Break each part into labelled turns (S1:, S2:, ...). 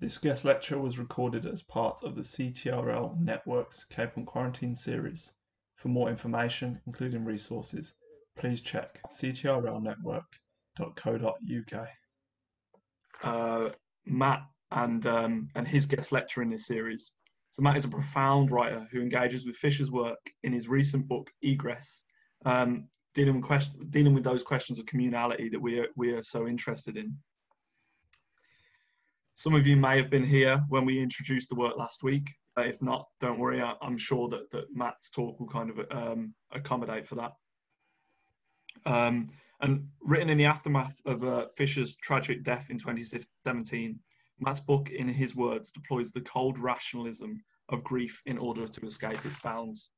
S1: This guest lecture was recorded as part of the CTRL Network's K-Punk Quarantine series. For more information, including resources, please check ctrlnetwork.co.uk. Uh, Matt and um, and his guest lecture in this series. So Matt is a profound writer who engages with Fisher's work in his recent book Egress, um, dealing with question, dealing with those questions of communality that we are, we are so interested in. Some of you may have been here when we introduced the work last week. Uh, if not, don't worry. I, am sure that, that Matt's talk will kind of um, accommodate for that. Um, and written in the aftermath of uh, Fisher's tragic death in 2017, Matt's book, in his words, deploys the cold rationalism of grief in order to escape its bounds.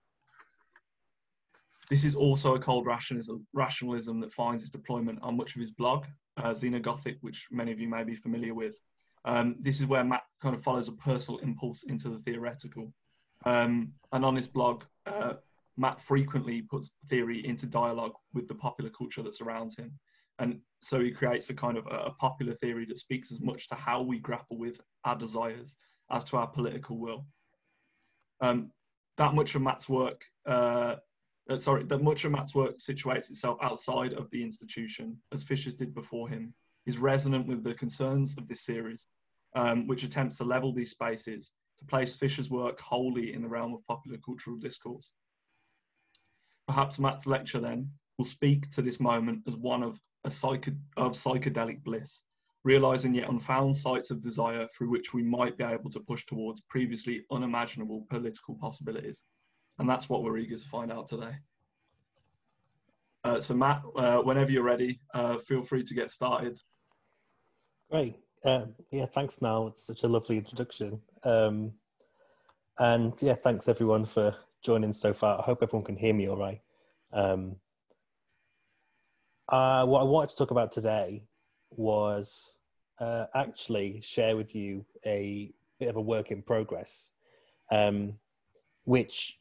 S1: This is also a cold rationalism, rationalism that finds its deployment on much of his blog, uh, Xenogothic, which many of you may be familiar with. Um, this is where Matt kind of follows a personal impulse into the theoretical. Um, and on his blog, uh, Matt frequently puts theory into dialogue with the popular culture that surrounds him. And so he creates a kind of a, a popular theory that speaks as much to how we grapple with our desires as to our political will. Um, that much of Matt's work, uh, uh, sorry, that much of Matt's work situates itself outside of the institution, as Fisher's did before him, is resonant with the concerns of this series, um, which attempts to level these spaces to place Fisher's work wholly in the realm of popular cultural discourse. Perhaps Matt's lecture then will speak to this moment as one of, a psych- of psychedelic bliss, realizing yet unfound sites of desire through which we might be able to push towards previously unimaginable political possibilities. And that's what we're eager to find out today. Uh, so Matt, uh, whenever you're ready, uh, feel free to get started.
S2: Great. Um, yeah, thanks, Niall. It's such a lovely introduction. Um, and yeah, thanks everyone for joining so far. I hope everyone can hear me all right. Um, uh, what I wanted to talk about today was uh, actually share with you a bit of a work in progress, um, which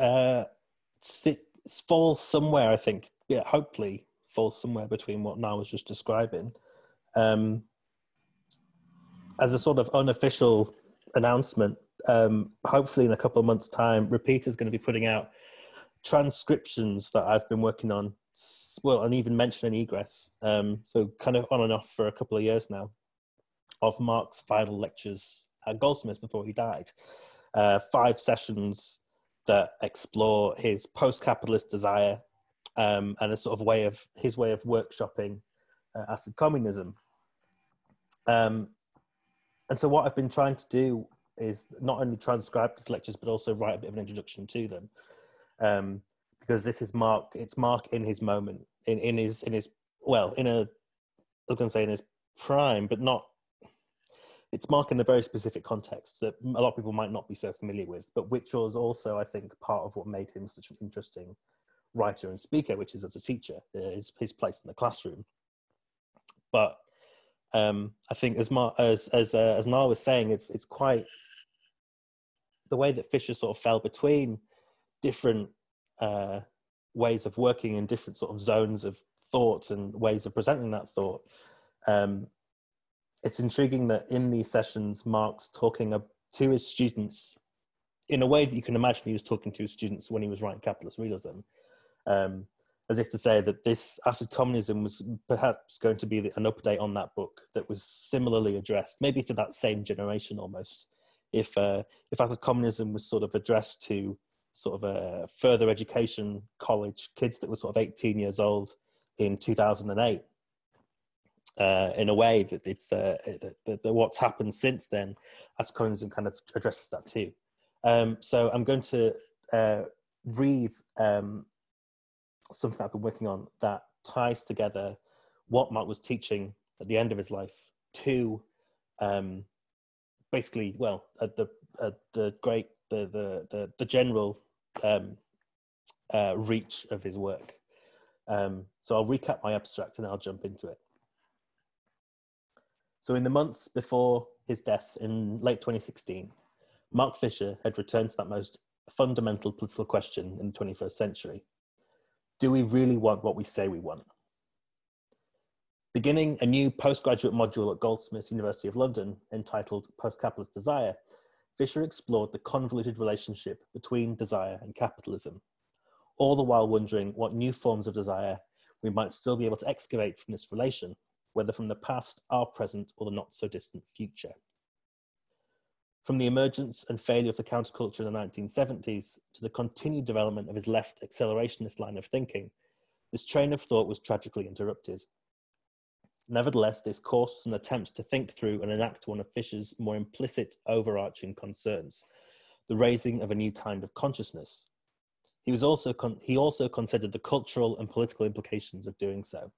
S2: uh, sit, falls somewhere, I think, yeah, hopefully falls somewhere between what Niall was just describing um, as a sort of unofficial announcement, um, hopefully in a couple of months' time, Repeater's going to be putting out transcriptions that I've been working on, well, and even mentioning egress. Um, so kind of on and off for a couple of years now, of Mark's final lectures at Goldsmiths before he died. Uh, five sessions that explore his post-capitalist desire um, and a sort of way of his way of workshopping uh, acid communism. Um, and so what I've been trying to do is not only transcribe these lectures, but also write a bit of an introduction to them. Um, because this is Mark, it's Mark in his moment, in, in his, in his, well, in a, I was going to say in his prime, but not, it's Mark in a very specific context that a lot of people might not be so familiar with, but which was also, I think, part of what made him such an interesting writer and speaker, which is as a teacher, uh, his, his place in the classroom. But um, I think as Mar- as as uh, as Niall was saying, it's it's quite the way that Fisher sort of fell between different uh, ways of working in different sort of zones of thought and ways of presenting that thought. Um, it's intriguing that in these sessions, Mark's talking to his students in a way that you can imagine he was talking to his students when he was writing Capitalist Realism. Um, as if to say that this acid communism was perhaps going to be an update on that book that was similarly addressed, maybe to that same generation almost. If uh, if acid communism was sort of addressed to sort of a further education college kids that were sort of 18 years old in 2008, uh, in a way that it's uh, that, that, what's happened since then, acid communism kind of addresses that too. Um, so I'm going to uh, read um, something I've been working on that ties together what Mark was teaching at the end of his life to um, basically, well, at the at the great the the the, the general um, uh, reach of his work. Um, so I'll recap my abstract and I'll jump into it. So in the months before his death in late 2016, Mark Fisher had returned to that most fundamental political question in the 21st century, do we really want what we say we want? Beginning a new postgraduate module at Goldsmiths University of London entitled Post Capitalist Desire, Fisher explored the convoluted relationship between desire and capitalism, all the while wondering what new forms of desire we might still be able to excavate from this relation, whether from the past, our present, or the not so distant future. From the emergence and failure of the counterculture in the 1970s to the continued development of his left accelerationist line of thinking, this train of thought was tragically interrupted. Nevertheless, this course was an attempt to think through and enact one of Fisher's more implicit overarching concerns, the raising of a new kind of consciousness. He, was also he also considered the cultural and political implications of doing so.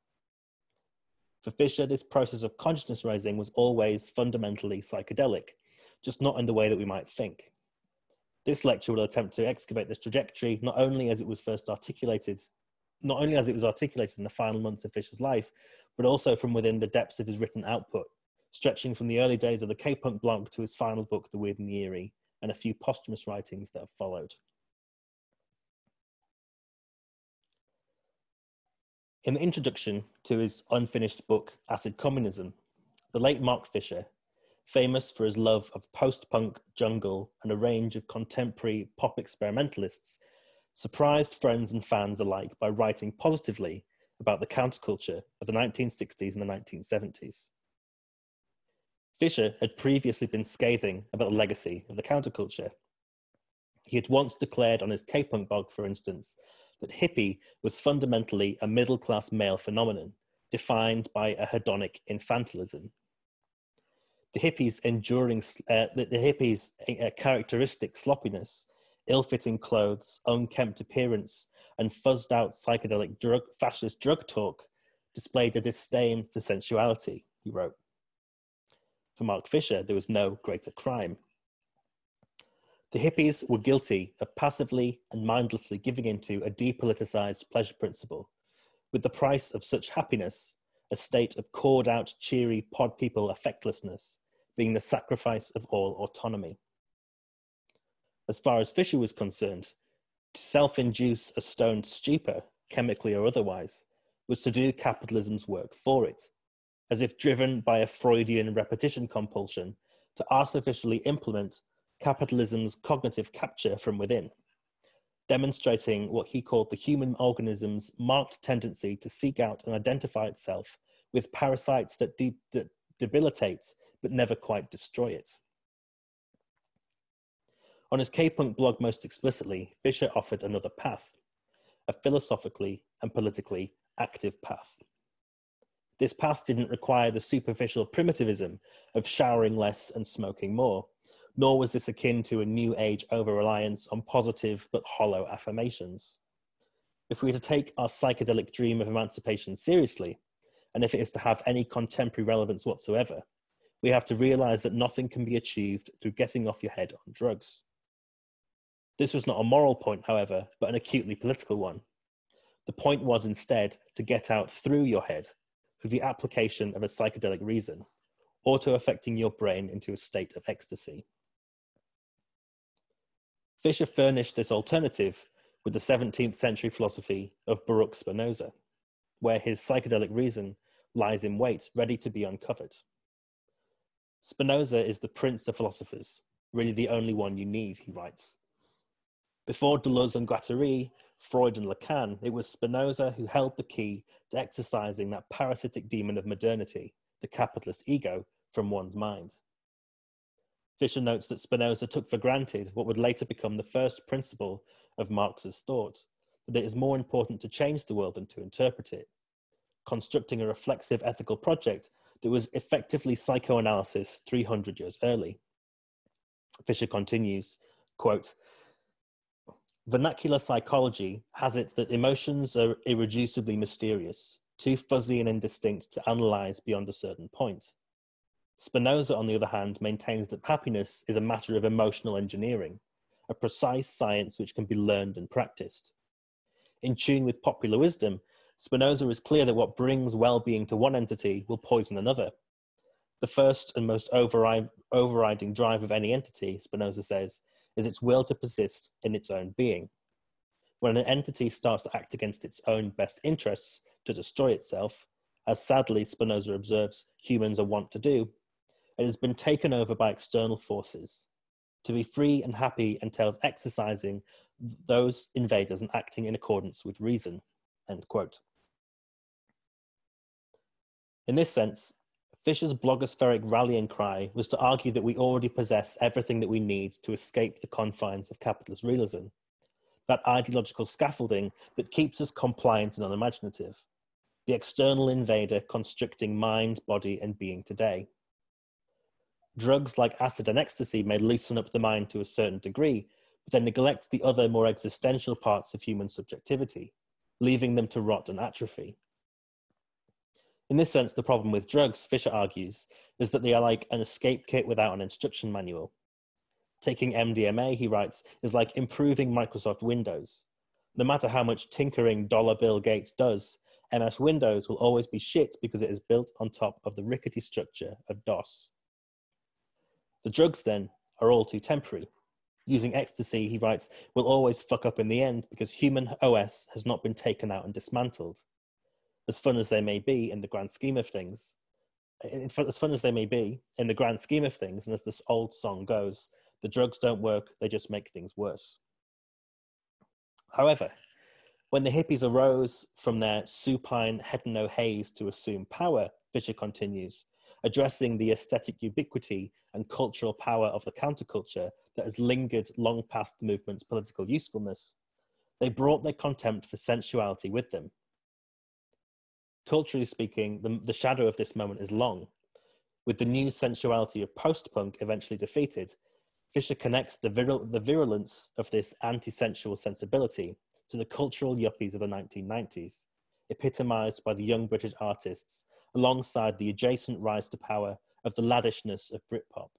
S2: For Fisher, this process of consciousness raising was always fundamentally psychedelic, just not in the way that we might think. This lecture will attempt to excavate this trajectory not only as it was first articulated not only as it was articulated in the final months of Fisher's life, but also from within the depths of his written output, stretching from the early days of the K-punk blog to his final book, The Weird and the Eerie, and a few posthumous writings that have followed. In the introduction to his unfinished book, Acid Communism, the late Mark Fisher, famous for his love of post-punk, jungle, and a range of contemporary pop experimentalists, surprised friends and fans alike by writing positively about the counterculture of the 1960s and the 1970s. Fisher had previously been scathing about the legacy of the counterculture. He had once declared on his K-punk blog, for instance, that hippie was fundamentally a middle-class male phenomenon, defined by a hedonic infantilism. The hippies' enduring, uh, the, the hippies' uh, characteristic sloppiness ill-fitting clothes, unkempt appearance, and fuzzed-out psychedelic drug, fascist drug talk displayed a disdain for sensuality, he wrote. For Mark Fisher, there was no greater crime. The hippies were guilty of passively and mindlessly giving into a depoliticized pleasure principle, with the price of such happiness, a state of cawed out, cheery pod people affectlessness, being the sacrifice of all autonomy. As far as Fisher was concerned, to self induce a stoned stupor, chemically or otherwise, was to do capitalism's work for it, as if driven by a Freudian repetition compulsion to artificially implement capitalism's cognitive capture from within, demonstrating what he called the human organism's marked tendency to seek out and identify itself with parasites that, de- debilitate but never quite destroy it. On his K-punk blog most explicitly, Fisher offered another path, a philosophically and politically active path. This path didn't require the superficial primitivism of showering less and smoking more, nor was this akin to a new age over reliance on positive but hollow affirmations. If we are to take our psychedelic dream of emancipation seriously, and if it is to have any contemporary relevance whatsoever, we have to realize that nothing can be achieved through getting off your head on drugs. This was not a moral point, however, but an acutely political one. The point was instead to get out through your head through the application of a psychedelic reason, auto affecting your brain into a state of ecstasy. Fisher furnished this alternative with the 17th century philosophy of Baruch Spinoza, where his psychedelic reason lies in wait, ready to be uncovered. Spinoza is the prince of philosophers, really the only one you need, he writes. Before Deleuze and Guattari, Freud and Lacan, it was Spinoza who held the key to exorcising that parasitic demon of modernity, the capitalist ego, from one's mind. Fisher notes that Spinoza took for granted what would later become the first principle of Marx's thought that it is more important to change the world than to interpret it, constructing a reflexive ethical project that was effectively psychoanalysis 300 years early. Fisher continues, quote, Vernacular psychology has it that emotions are irreducibly mysterious, too fuzzy and indistinct to analyze beyond a certain point. Spinoza, on the other hand, maintains that happiness is a matter of emotional engineering, a precise science which can be learned and practiced. In tune with popular wisdom, Spinoza is clear that what brings well being to one entity will poison another. The first and most overriding drive of any entity, Spinoza says, is its will to persist in its own being. When an entity starts to act against its own best interests to destroy itself, as sadly Spinoza observes humans are wont to do, it has been taken over by external forces. To be free and happy entails exercising those invaders and acting in accordance with reason. End quote. In this sense, Fisher's blogospheric rallying cry was to argue that we already possess everything that we need to escape the confines of capitalist realism, that ideological scaffolding that keeps us compliant and unimaginative, the external invader constricting mind, body, and being today. Drugs like acid and ecstasy may loosen up the mind to a certain degree, but they neglect the other more existential parts of human subjectivity, leaving them to rot and atrophy. In this sense, the problem with drugs, Fisher argues, is that they are like an escape kit without an instruction manual. Taking MDMA, he writes, is like improving Microsoft Windows. No matter how much tinkering dollar Bill Gates does, MS Windows will always be shit because it is built on top of the rickety structure of DOS. The drugs, then, are all too temporary. Using ecstasy, he writes, will always fuck up in the end because human OS has not been taken out and dismantled as fun as they may be in the grand scheme of things, as fun as they may be in the grand scheme of things, and as this old song goes, the drugs don't work, they just make things worse. However, when the hippies arose from their supine hedon haze to assume power, Fisher continues, addressing the aesthetic ubiquity and cultural power of the counterculture that has lingered long past the movement's political usefulness, they brought their contempt for sensuality with them culturally speaking, the, the shadow of this moment is long. With the new sensuality of post punk eventually defeated, Fisher connects the, virul- the virulence of this anti sensual sensibility to the cultural yuppies of the 1990s, epitomized by the young British artists, alongside the adjacent rise to power of the laddishness of Britpop.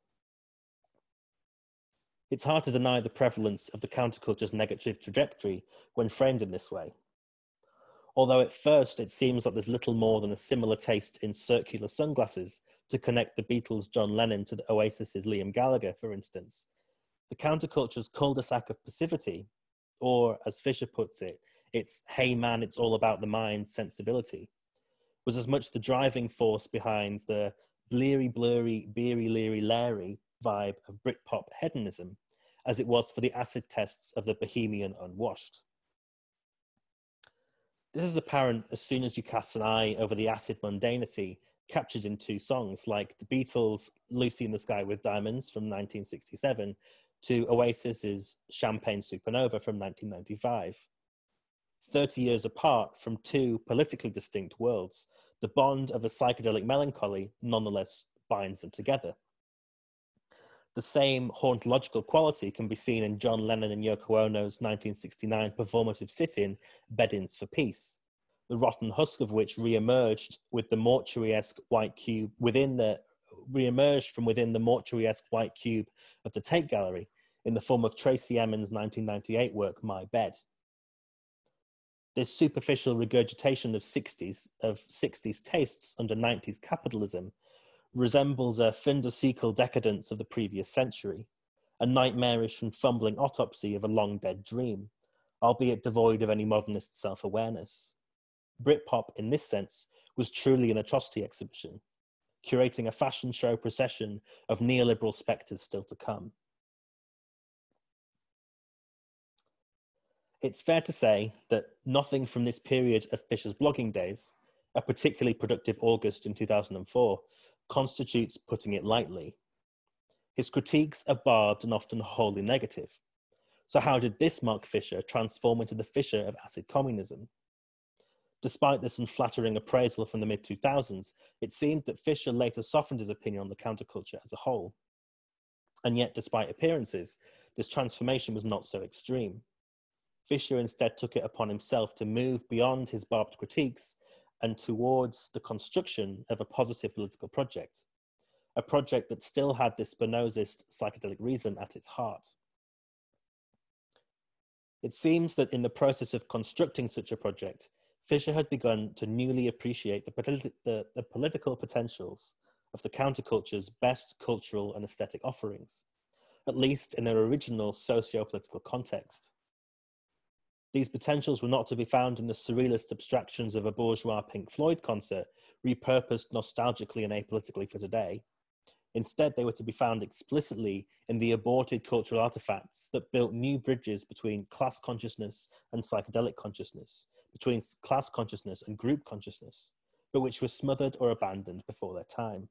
S2: It's hard to deny the prevalence of the counterculture's negative trajectory when framed in this way although at first it seems like there's little more than a similar taste in circular sunglasses to connect the Beatles' John Lennon to the Oasis's Liam Gallagher, for instance. The counterculture's cul-de-sac of passivity, or as Fisher puts it, its hey man, it's all about the mind sensibility, was as much the driving force behind the bleary, blurry, beery, leery, larry vibe of Britpop hedonism as it was for the acid tests of the Bohemian unwashed. This is apparent as soon as you cast an eye over the acid mundanity captured in two songs, like the Beatles' Lucy in the Sky with Diamonds from 1967 to Oasis's Champagne Supernova from 1995. 30 years apart from two politically distinct worlds, the bond of a psychedelic melancholy nonetheless binds them together. The same hauntological quality can be seen in John Lennon and Yoko Ono's 1969 performative sit-in Bed-Ins for Peace, the rotten husk of which re-emerged with the mortuary-esque white cube within the re-emerged from within the mortuary-esque white cube of the Tate Gallery in the form of Tracey Emin's 1998 work My Bed. This superficial regurgitation of 60s of 60s tastes under 90s capitalism resembles a fin de siècle decadence of the previous century, a nightmarish and fumbling autopsy of a long dead dream, albeit devoid of any modernist self awareness. Britpop, in this sense, was truly an atrocity exhibition, curating a fashion show procession of neoliberal spectres still to come. It's fair to say that nothing from this period of Fisher's blogging days, a particularly productive August in 2004, constitutes putting it lightly. His critiques are barbed and often wholly negative. So, how did this Mark Fisher transform into the Fisher of acid communism? Despite this unflattering appraisal from the mid 2000s, it seemed that Fisher later softened his opinion on the counterculture as a whole. And yet, despite appearances, this transformation was not so extreme. Fisher instead took it upon himself to move beyond his barbed critiques and towards the construction of a positive political project, a project that still had this Spinozist psychedelic reason at its heart. It seems that in the process of constructing such a project, Fisher had begun to newly appreciate the, politi- the, the political potentials of the counterculture's best cultural and aesthetic offerings, at least in their original socio political context. These potentials were not to be found in the surrealist abstractions of a bourgeois Pink Floyd concert, repurposed nostalgically and apolitically for today. Instead, they were to be found explicitly in the aborted cultural artifacts that built new bridges between class consciousness and psychedelic consciousness, between class consciousness and group consciousness, but which were smothered or abandoned before their time.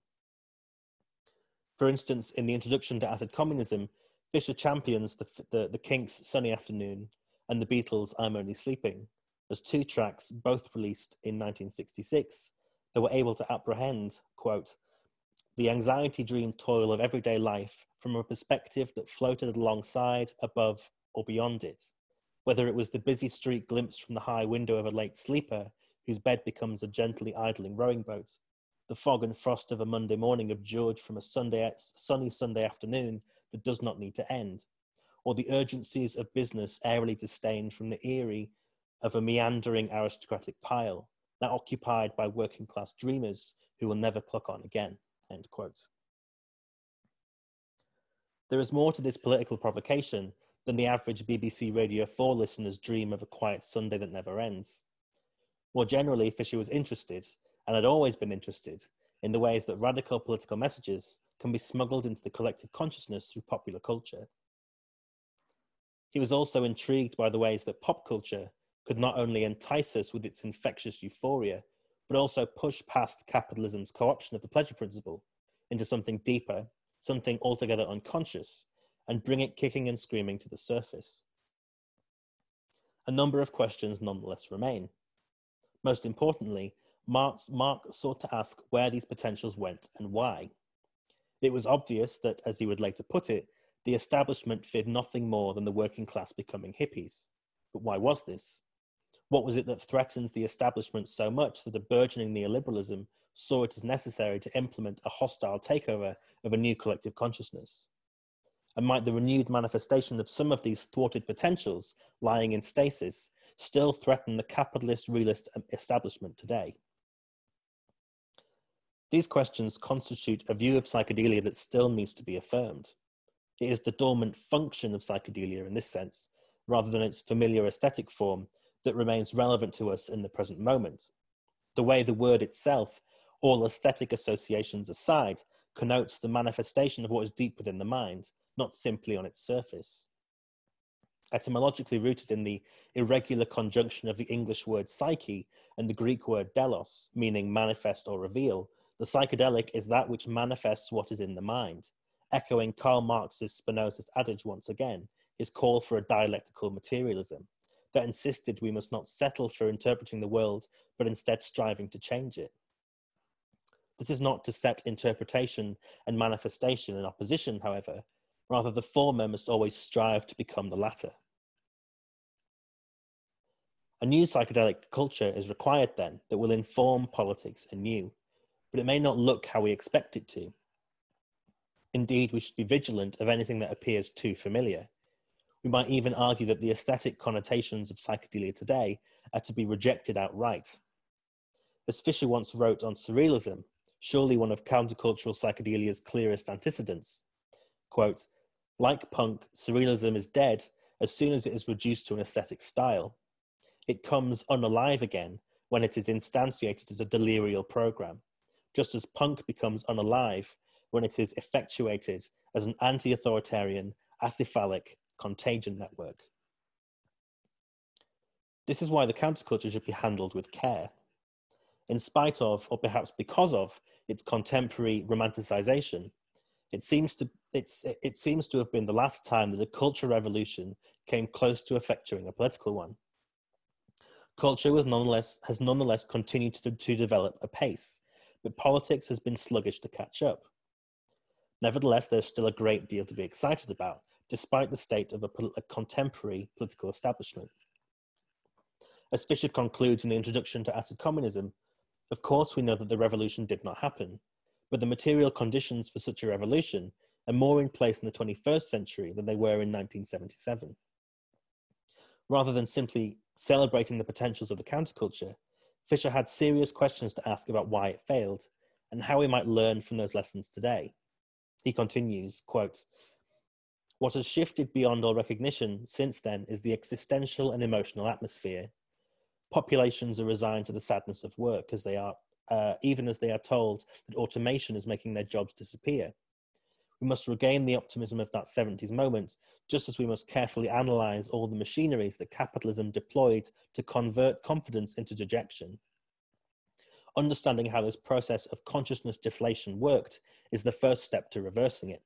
S2: For instance, in the introduction to Acid Communism, Fisher champions the, the, the Kinks' Sunny Afternoon and the Beatles' I'm Only Sleeping as two tracks, both released in 1966, that were able to apprehend, quote, the anxiety dream toil of everyday life from a perspective that floated alongside, above, or beyond it, whether it was the busy street glimpsed from the high window of a late sleeper whose bed becomes a gently idling rowing boat, the fog and frost of a Monday morning abjured from a Sunday, sunny Sunday afternoon that does not need to end, or the urgencies of business airily disdained from the eyrie of a meandering aristocratic pile, now occupied by working class dreamers who will never clock on again. There is more to this political provocation than the average BBC Radio 4 listener's dream of a quiet Sunday that never ends. More generally, Fisher was interested, and had always been interested, in the ways that radical political messages can be smuggled into the collective consciousness through popular culture. He was also intrigued by the ways that pop culture could not only entice us with its infectious euphoria, but also push past capitalism's co option of the pleasure principle into something deeper, something altogether unconscious, and bring it kicking and screaming to the surface. A number of questions nonetheless remain. Most importantly, Mark sought to ask where these potentials went and why. It was obvious that, as he would later put it, the establishment feared nothing more than the working class becoming hippies. But why was this? What was it that threatened the establishment so much that a burgeoning neoliberalism saw it as necessary to implement a hostile takeover of a new collective consciousness? And might the renewed manifestation of some of these thwarted potentials lying in stasis still threaten the capitalist realist establishment today? These questions constitute a view of psychedelia that still needs to be affirmed. It is the dormant function of psychedelia in this sense, rather than its familiar aesthetic form, that remains relevant to us in the present moment. The way the word itself, all aesthetic associations aside, connotes the manifestation of what is deep within the mind, not simply on its surface. Etymologically rooted in the irregular conjunction of the English word psyche and the Greek word delos, meaning manifest or reveal, the psychedelic is that which manifests what is in the mind. Echoing Karl Marx's Spinoza's adage once again, his call for a dialectical materialism that insisted we must not settle for interpreting the world, but instead striving to change it. This is not to set interpretation and manifestation in opposition, however, rather, the former must always strive to become the latter. A new psychedelic culture is required then that will inform politics anew, but it may not look how we expect it to. Indeed, we should be vigilant of anything that appears too familiar, we might even argue that the aesthetic connotations of psychedelia today are to be rejected outright. As Fisher once wrote on surrealism, surely one of countercultural psychedelia's clearest antecedents, quote, like punk, surrealism is dead as soon as it is reduced to an aesthetic style. It comes unalive again when it is instantiated as a delirial program, just as punk becomes unalive when it is effectuated as an anti authoritarian, acephalic, contagion network. This is why the counterculture should be handled with care. In spite of, or perhaps because of, its contemporary romanticization, it seems to, it seems to have been the last time that a cultural revolution came close to effectuating a political one. Culture nonetheless, has nonetheless continued to, to develop apace, but politics has been sluggish to catch up. Nevertheless, there's still a great deal to be excited about, despite the state of a, a contemporary political establishment. As Fisher concludes in the introduction to Acid Communism, of course we know that the revolution did not happen, but the material conditions for such a revolution are more in place in the 21st century than they were in 1977. Rather than simply celebrating the potentials of the counterculture, Fisher had serious questions to ask about why it failed and how we might learn from those lessons today. He continues, quote, What has shifted beyond all recognition since then is the existential and emotional atmosphere. Populations are resigned to the sadness of work as they are, uh, even as they are told that automation is making their jobs disappear. We must regain the optimism of that 70s moment, just as we must carefully analyze all the machineries that capitalism deployed to convert confidence into dejection. Understanding how this process of consciousness deflation worked is the first step to reversing it.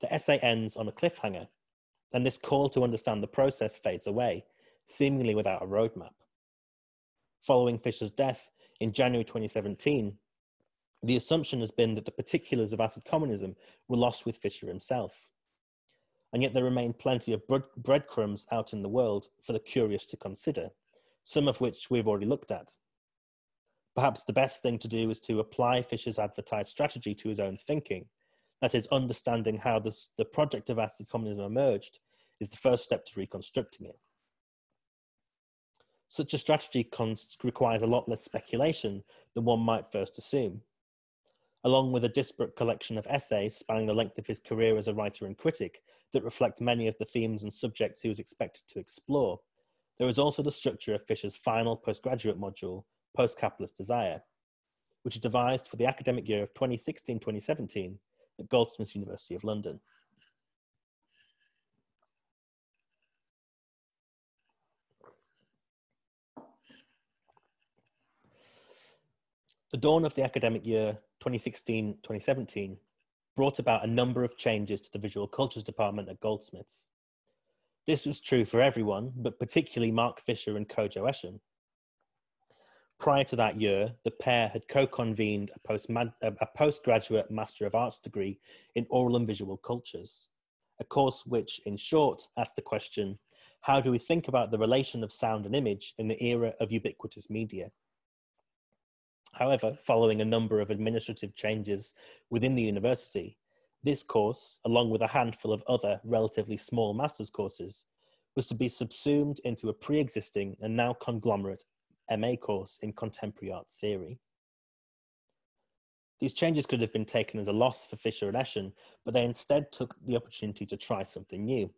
S2: The essay ends on a cliffhanger, and this call to understand the process fades away, seemingly without a roadmap. Following Fisher's death in January 2017, the assumption has been that the particulars of acid communism were lost with Fisher himself. And yet there remain plenty of breadcrumbs out in the world for the curious to consider, some of which we've already looked at. Perhaps the best thing to do is to apply Fisher's advertised strategy to his own thinking. That is, understanding how this, the project of acid communism emerged is the first step to reconstructing it. Such a strategy requires a lot less speculation than one might first assume along with a disparate collection of essays spanning the length of his career as a writer and critic that reflect many of the themes and subjects he was expected to explore. There is also the structure of Fisher's final postgraduate module, Post Capitalist Desire, which is devised for the academic year of 2016 2017 at Goldsmiths University of London. The dawn of the academic year 2016 2017 brought about a number of changes to the visual cultures department at Goldsmiths. This was true for everyone, but particularly Mark Fisher and Kodwo Eshun. Prior to that year, the pair had co convened a, a postgraduate Master of Arts degree in Aural and Visual Cultures, a course which, in short, asked the question how do we think about the relation of sound and image in the era of ubiquitous media? However, following a number of administrative changes within the university, this course, along with a handful of other relatively small master's courses, was to be subsumed into a pre existing and now conglomerate MA course in contemporary art theory. These changes could have been taken as a loss for Fisher and Eshun, but they instead took the opportunity to try something new,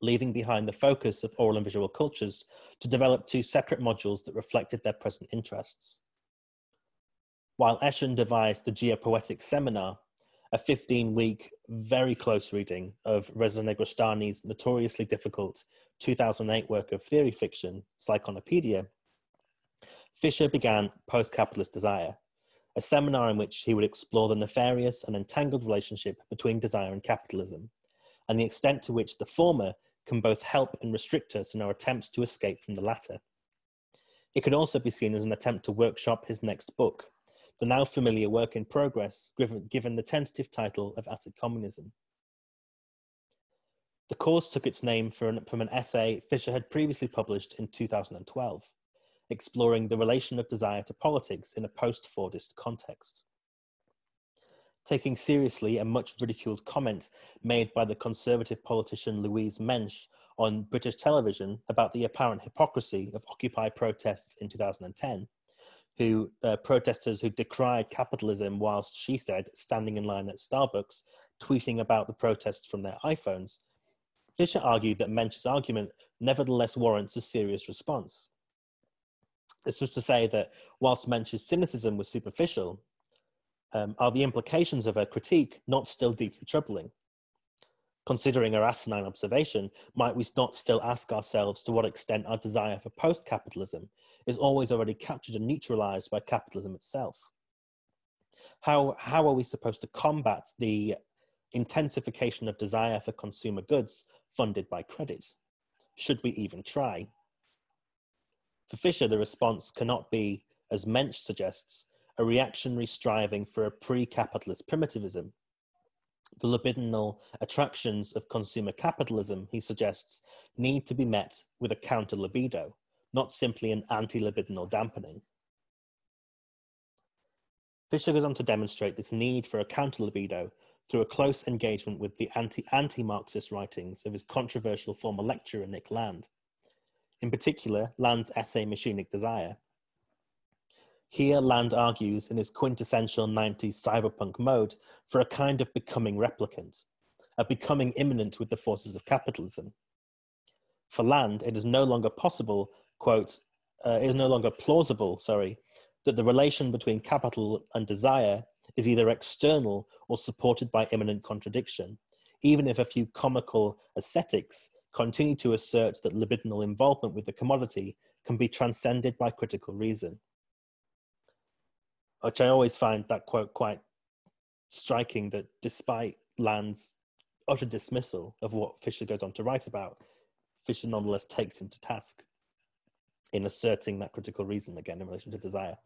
S2: leaving behind the focus of aural and visual cultures to develop two separate modules that reflected their present interests while Eshun devised the Geopoetic Seminar, a 15 week, very close reading of Reza Negarestani's notoriously difficult 2008 work of theory fiction, Cyclonopedia, Fisher began Post Capitalist Desire, a seminar in which he would explore the nefarious and entangled relationship between desire and capitalism, and the extent to which the former can both help and restrict us in our attempts to escape from the latter. It could also be seen as an attempt to workshop his next book, the now familiar work in progress, given, the tentative title of Acid Communism. The course took its name from an essay Fisher had previously published in 2012, exploring the relation of desire to politics in a post Fordist context. Taking seriously a much ridiculed comment made by the conservative politician Louise Mensch on British television about the apparent hypocrisy of Occupy protests in 2010, who uh, protesters who decried capitalism whilst she said standing in line at Starbucks tweeting about the protests from their iPhones. Fisher argued that Mensch's argument nevertheless warrants a serious response. This was to say that whilst Mensch's cynicism was superficial, um, are the implications of her critique not still deeply troubling? Considering her asinine observation, might we not still ask ourselves to what extent our desire for post capitalism is always already captured and neutralized by capitalism itself? How, how are we supposed to combat the intensification of desire for consumer goods funded by credit? Should we even try? For Fisher, the response cannot be, as Mensch suggests, a reactionary striving for a pre capitalist primitivism the libidinal attractions of consumer capitalism, he suggests, need to be met with a counter libido, not simply an anti libidinal dampening. Fisher goes on to demonstrate this need for a counter libido through a close engagement with the anti anti Marxist writings of his controversial former lecturer Nick Land. In particular, Land's essay Machinic Desire, here, Land argues in his quintessential 90s cyberpunk mode for a kind of becoming replicant, are becoming immanent with the forces of capitalism. For land, it is no longer possible, quote, uh, it is no longer plausible, sorry, that the relation between capital and desire is either external or supported by immanent contradiction, even if a few comical ascetics continue to assert that libidinal involvement with the commodity can be transcended by critical reason. Which I always find that quote quite striking that despite Land's utter dismissal of what Fisher goes on to write about, Fisher nonetheless takes him to task in asserting that critical reason again in relation to desire.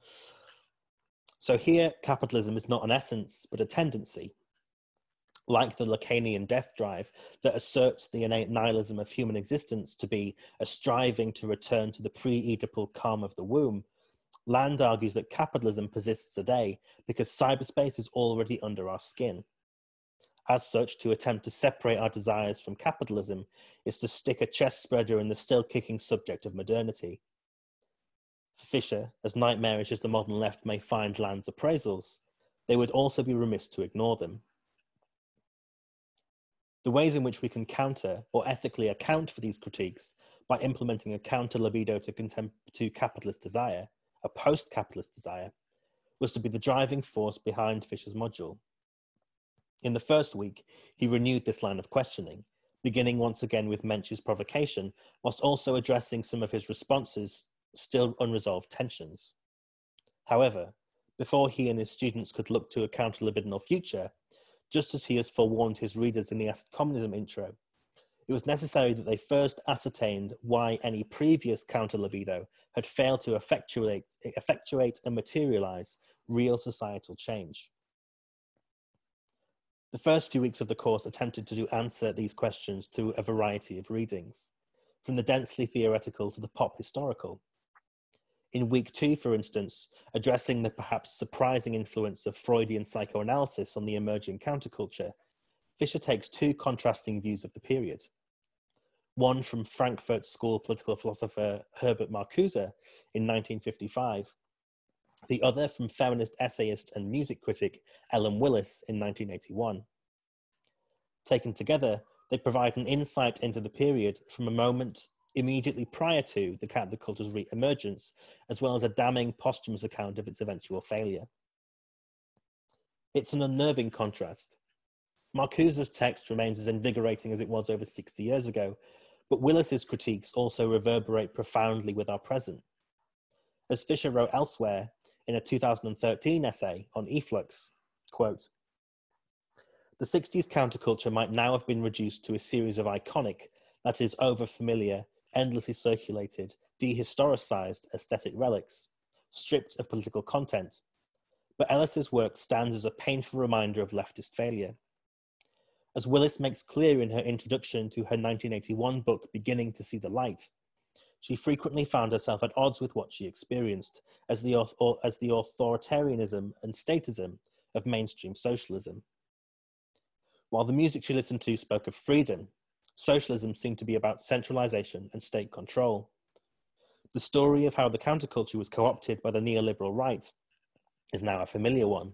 S2: So here, capitalism is not an essence, but a tendency, like the Lacanian death drive that asserts the innate nihilism of human existence to be a striving to return to the pre Oedipal calm of the womb. Land argues that capitalism persists today because cyberspace is already under our skin. As such, to attempt to separate our desires from capitalism is to stick a chest spreader in the still kicking subject of modernity. Fisher, as nightmarish as the modern left may find Land's appraisals, they would also be remiss to ignore them. The ways in which we can counter or ethically account for these critiques by implementing a counter libido to, contem- to capitalist desire, a post capitalist desire, was to be the driving force behind Fisher's module. In the first week, he renewed this line of questioning, beginning once again with Mensch's provocation, whilst also addressing some of his responses still unresolved tensions. However, before he and his students could look to a counter-libidinal future, just as he has forewarned his readers in the Acid Communism intro, it was necessary that they first ascertained why any previous counter-libido had failed to effectuate, effectuate and materialize real societal change. The first few weeks of the course attempted to answer these questions through a variety of readings, from the densely theoretical to the pop historical, in week two, for instance, addressing the perhaps surprising influence of Freudian psychoanalysis on the emerging counterculture, Fisher takes two contrasting views of the period. One from Frankfurt School political philosopher Herbert Marcuse in 1955, the other from feminist essayist and music critic Ellen Willis in 1981. Taken together, they provide an insight into the period from a moment immediately prior to the counterculture's re-emergence, as well as a damning posthumous account of its eventual failure. It's an unnerving contrast. Marcuse's text remains as invigorating as it was over 60 years ago, but Willis's critiques also reverberate profoundly with our present. As Fisher wrote elsewhere in a 2013 essay on e-flux, quote, the 60s counterculture might now have been reduced to a series of iconic, that is, over familiar, endlessly circulated, dehistoricized aesthetic relics, stripped of political content. But Ellis's work stands as a painful reminder of leftist failure. As Willis makes clear in her introduction to her 1981 book, Beginning to See the Light, she frequently found herself at odds with what she experienced as the, as the authoritarianism and statism of mainstream socialism. While the music she listened to spoke of freedom, socialism seemed to be about centralization and state control. The story of how the counterculture was co opted by the neoliberal right is now a familiar one.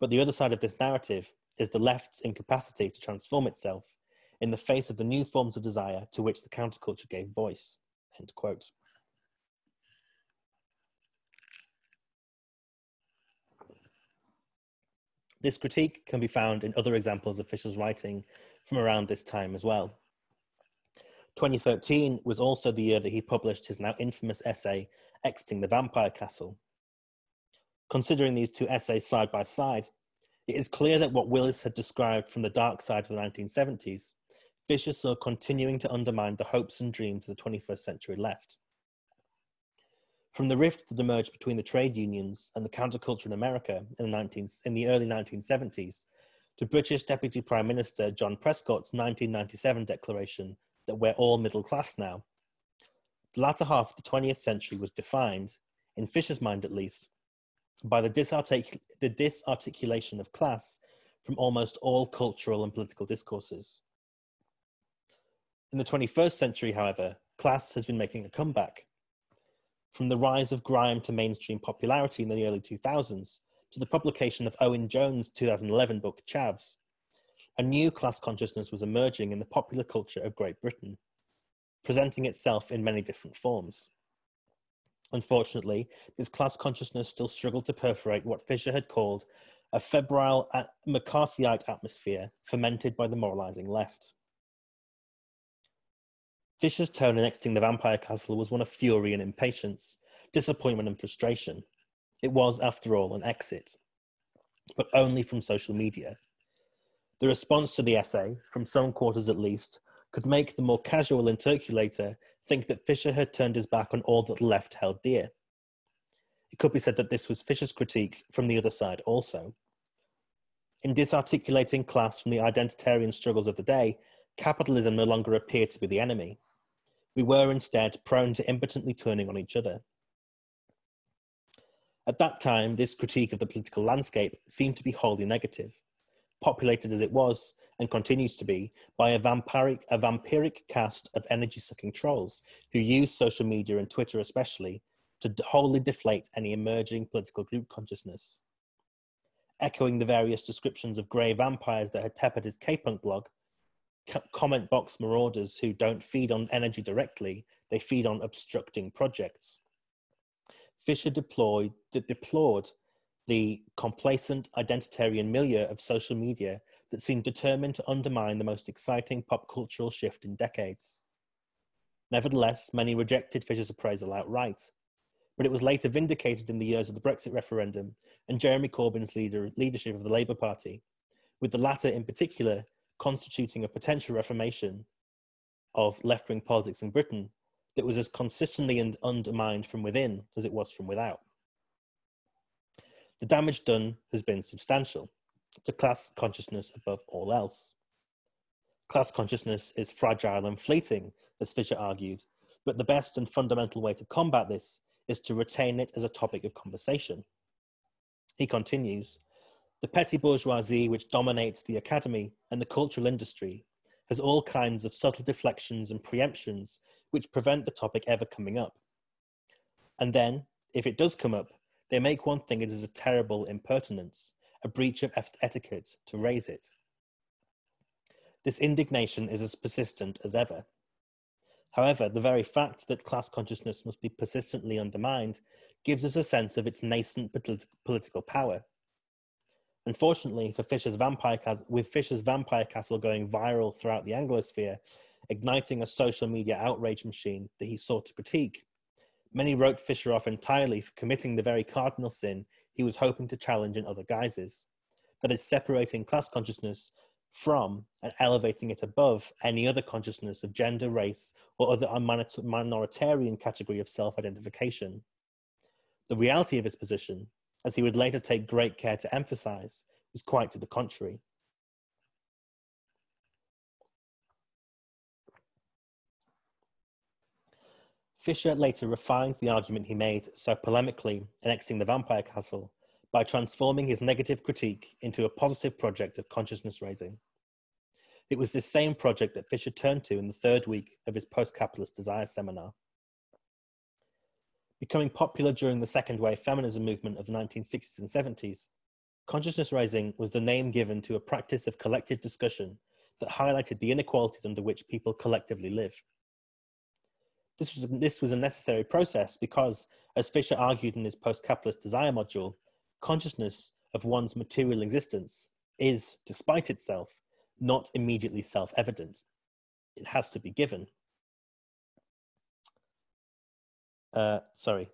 S2: But the other side of this narrative is the left's incapacity to transform itself in the face of the new forms of desire to which the counterculture gave voice. End quote. This critique can be found in other examples of Fisher's writing from around this time as well. 2013 was also the year that he published his now infamous essay, Exiting the Vampire Castle. Considering these two essays side by side, it is clear that what Willis had described from the dark side of the 1970s, Fisher saw continuing to undermine the hopes and dreams of the 21st century left. From the rift that emerged between the trade unions and the counterculture in America in the, 19, in the early 1970s to British Deputy Prime Minister John Prescott's 1997 declaration that we're all middle class now. The latter half of the 20th century was defined, in Fisher's mind at least, by the, disartic- the disarticulation of class from almost all cultural and political discourses. In the 21st century, however, class has been making a comeback. From the rise of grime to mainstream popularity in the early 2000s, to the publication of Owen Jones' 2011 book, Chavs. a new class consciousness was emerging in the popular culture of Great Britain, presenting itself in many different forms. Unfortunately, this class consciousness still struggled to perforate what Fisher had called a febrile McCarthyite atmosphere fermented by the moralizing left. Fisher's tone in exiting the vampire castle was one of fury and impatience, disappointment and frustration. It was, after all, an exit, but only from social media. The response to the essay, from some quarters at least, could make the more casual interculator think that Fisher had turned his back on all that the left held dear. It could be said that this was Fisher's critique from the other side also. In disarticulating class from the identitarian struggles of the day, capitalism no longer appeared to be the enemy. We were instead prone to impotently turning on each other. At that time, this critique of the political landscape seemed to be wholly negative, populated as it was, and continues to be, by a vampiric, a vampiric cast of energy sucking trolls who use social media and Twitter especially to wholly deflate any emerging political group consciousness. Echoing the various descriptions of grey vampires that had peppered his K-Punk blog, comment box marauders who don't feed on energy directly, they feed on obstructing projects. Fisher deployed, deplored the complacent identitarian milieu of social media that seemed determined to undermine the most exciting pop cultural shift in decades. Nevertheless, many rejected Fisher's appraisal outright, but it was later vindicated in the years of the Brexit referendum and Jeremy Corbyn's leader, leadership of the Labour Party, with the latter in particular constituting a potential reformation of left wing politics in Britain that was as consistently and undermined from within as it was from without. The damage done has been substantial to class consciousness above all else. Class consciousness is fragile and fleeting, as Fisher argued, but the best and fundamental way to combat this is to retain it as a topic of conversation. He continues The petty bourgeoisie which dominates the academy and the cultural industry has all kinds of subtle deflections and preemptions which prevent the topic ever coming up. And then, if it does come up, they make one think it is a terrible impertinence, a breach of etiquette to raise it. This indignation is as persistent as ever. However, the very fact that class consciousness must be persistently undermined gives us a sense of its nascent polit- political power. Unfortunately, for Fisher's vampire Cas- with Fisher's Vampire Castle going viral throughout the Anglosphere, igniting a social media outrage machine that he sought to critique, many wrote Fisher off entirely for committing the very cardinal sin he was hoping to challenge in other guises that is, separating class consciousness from and elevating it above any other consciousness of gender, race, or other minoritarian category of self identification. The reality of his position, as he would later take great care to emphasize, was quite to the contrary. Fisher later refined the argument he made so polemically in Exiting the Vampire Castle by transforming his negative critique into a positive project of consciousness raising. It was this same project that Fisher turned to in the third week of his post capitalist desire seminar. Becoming popular during the second wave feminism movement of the 1960s and 70s, consciousness raising was the name given to a practice of collective discussion that highlighted the inequalities under which people collectively live. This was, this was a necessary process because, as Fisher argued in his post capitalist desire module, consciousness of one's material existence is, despite itself, not immediately self evident. It has to be given. Uh, sorry.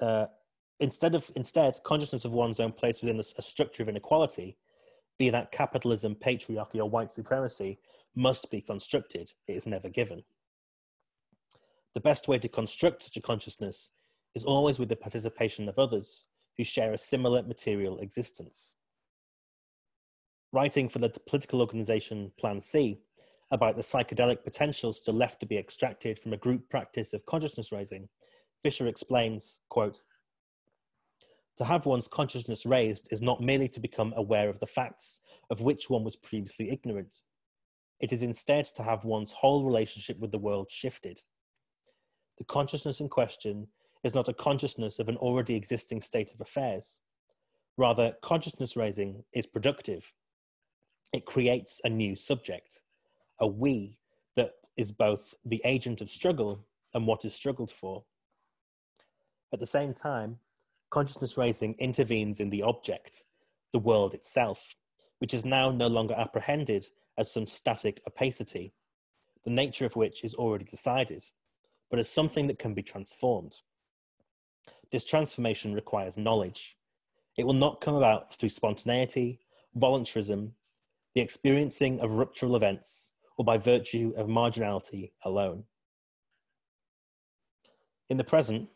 S2: Uh, instead of instead consciousness of one's own place within a, a, structure of inequality be that capitalism patriarchy or white supremacy must be constructed it is never given the best way to construct such a consciousness is always with the participation of others who share a similar material existence. Writing for the political organization Plan C about the psychedelic potentials still left to be extracted from a group practice of consciousness raising, Fisher explains, quote, to have one's consciousness raised is not merely to become aware of the facts of which one was previously ignorant. It is instead to have one's whole relationship with the world shifted the consciousness in question is not a consciousness of an already existing state of affairs. Rather, consciousness raising is productive. It creates a new subject, a we that is both the agent of struggle and what is struggled for. At the same time, consciousness raising intervenes in the object, the world itself, which is now no longer apprehended as some static opacity, the nature of which is already decided, but as something that can be transformed. This transformation requires knowledge. It will not come about through spontaneity, voluntarism, the experiencing of ruptural events, or by virtue of marginality alone. In the present,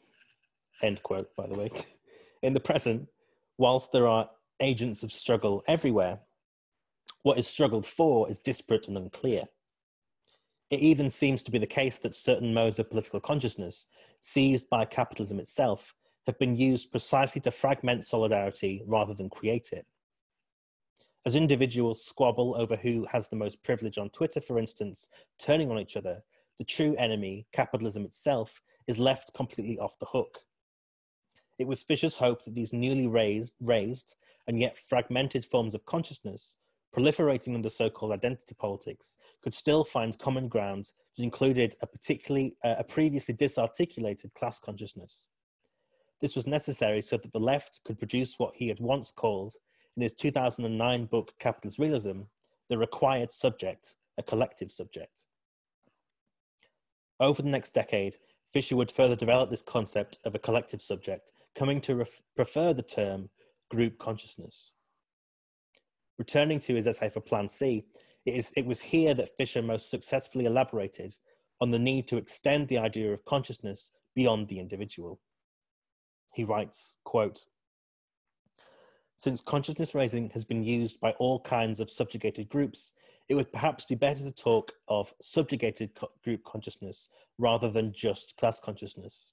S2: end quote, by the way, in the present, whilst there are agents of struggle everywhere, what is struggled for is disparate and unclear. It even seems to be the case that certain modes of political consciousness, seized by capitalism itself, have been used precisely to fragment solidarity rather than create it. As individuals squabble over who has the most privilege on Twitter, for instance, turning on each other, the true enemy, capitalism itself, is left completely off the hook. It was Fisher's hope that these newly raised, raised and yet fragmented forms of consciousness, proliferating under so-called identity politics, could still find common ground that included a particularly uh, a previously disarticulated class consciousness. This was necessary so that the left could produce what he had once called, in his 2009 book Capitalist Realism, the required subject, a collective subject. Over the next decade, Fisher would further develop this concept of a collective subject, coming to ref- prefer the term group consciousness. Returning to his essay for Plan C, it, is, it was here that Fisher most successfully elaborated on the need to extend the idea of consciousness beyond the individual. He writes, quote, since consciousness raising has been used by all kinds of subjugated groups, it would perhaps be better to talk of subjugated co- group consciousness rather than just class consciousness.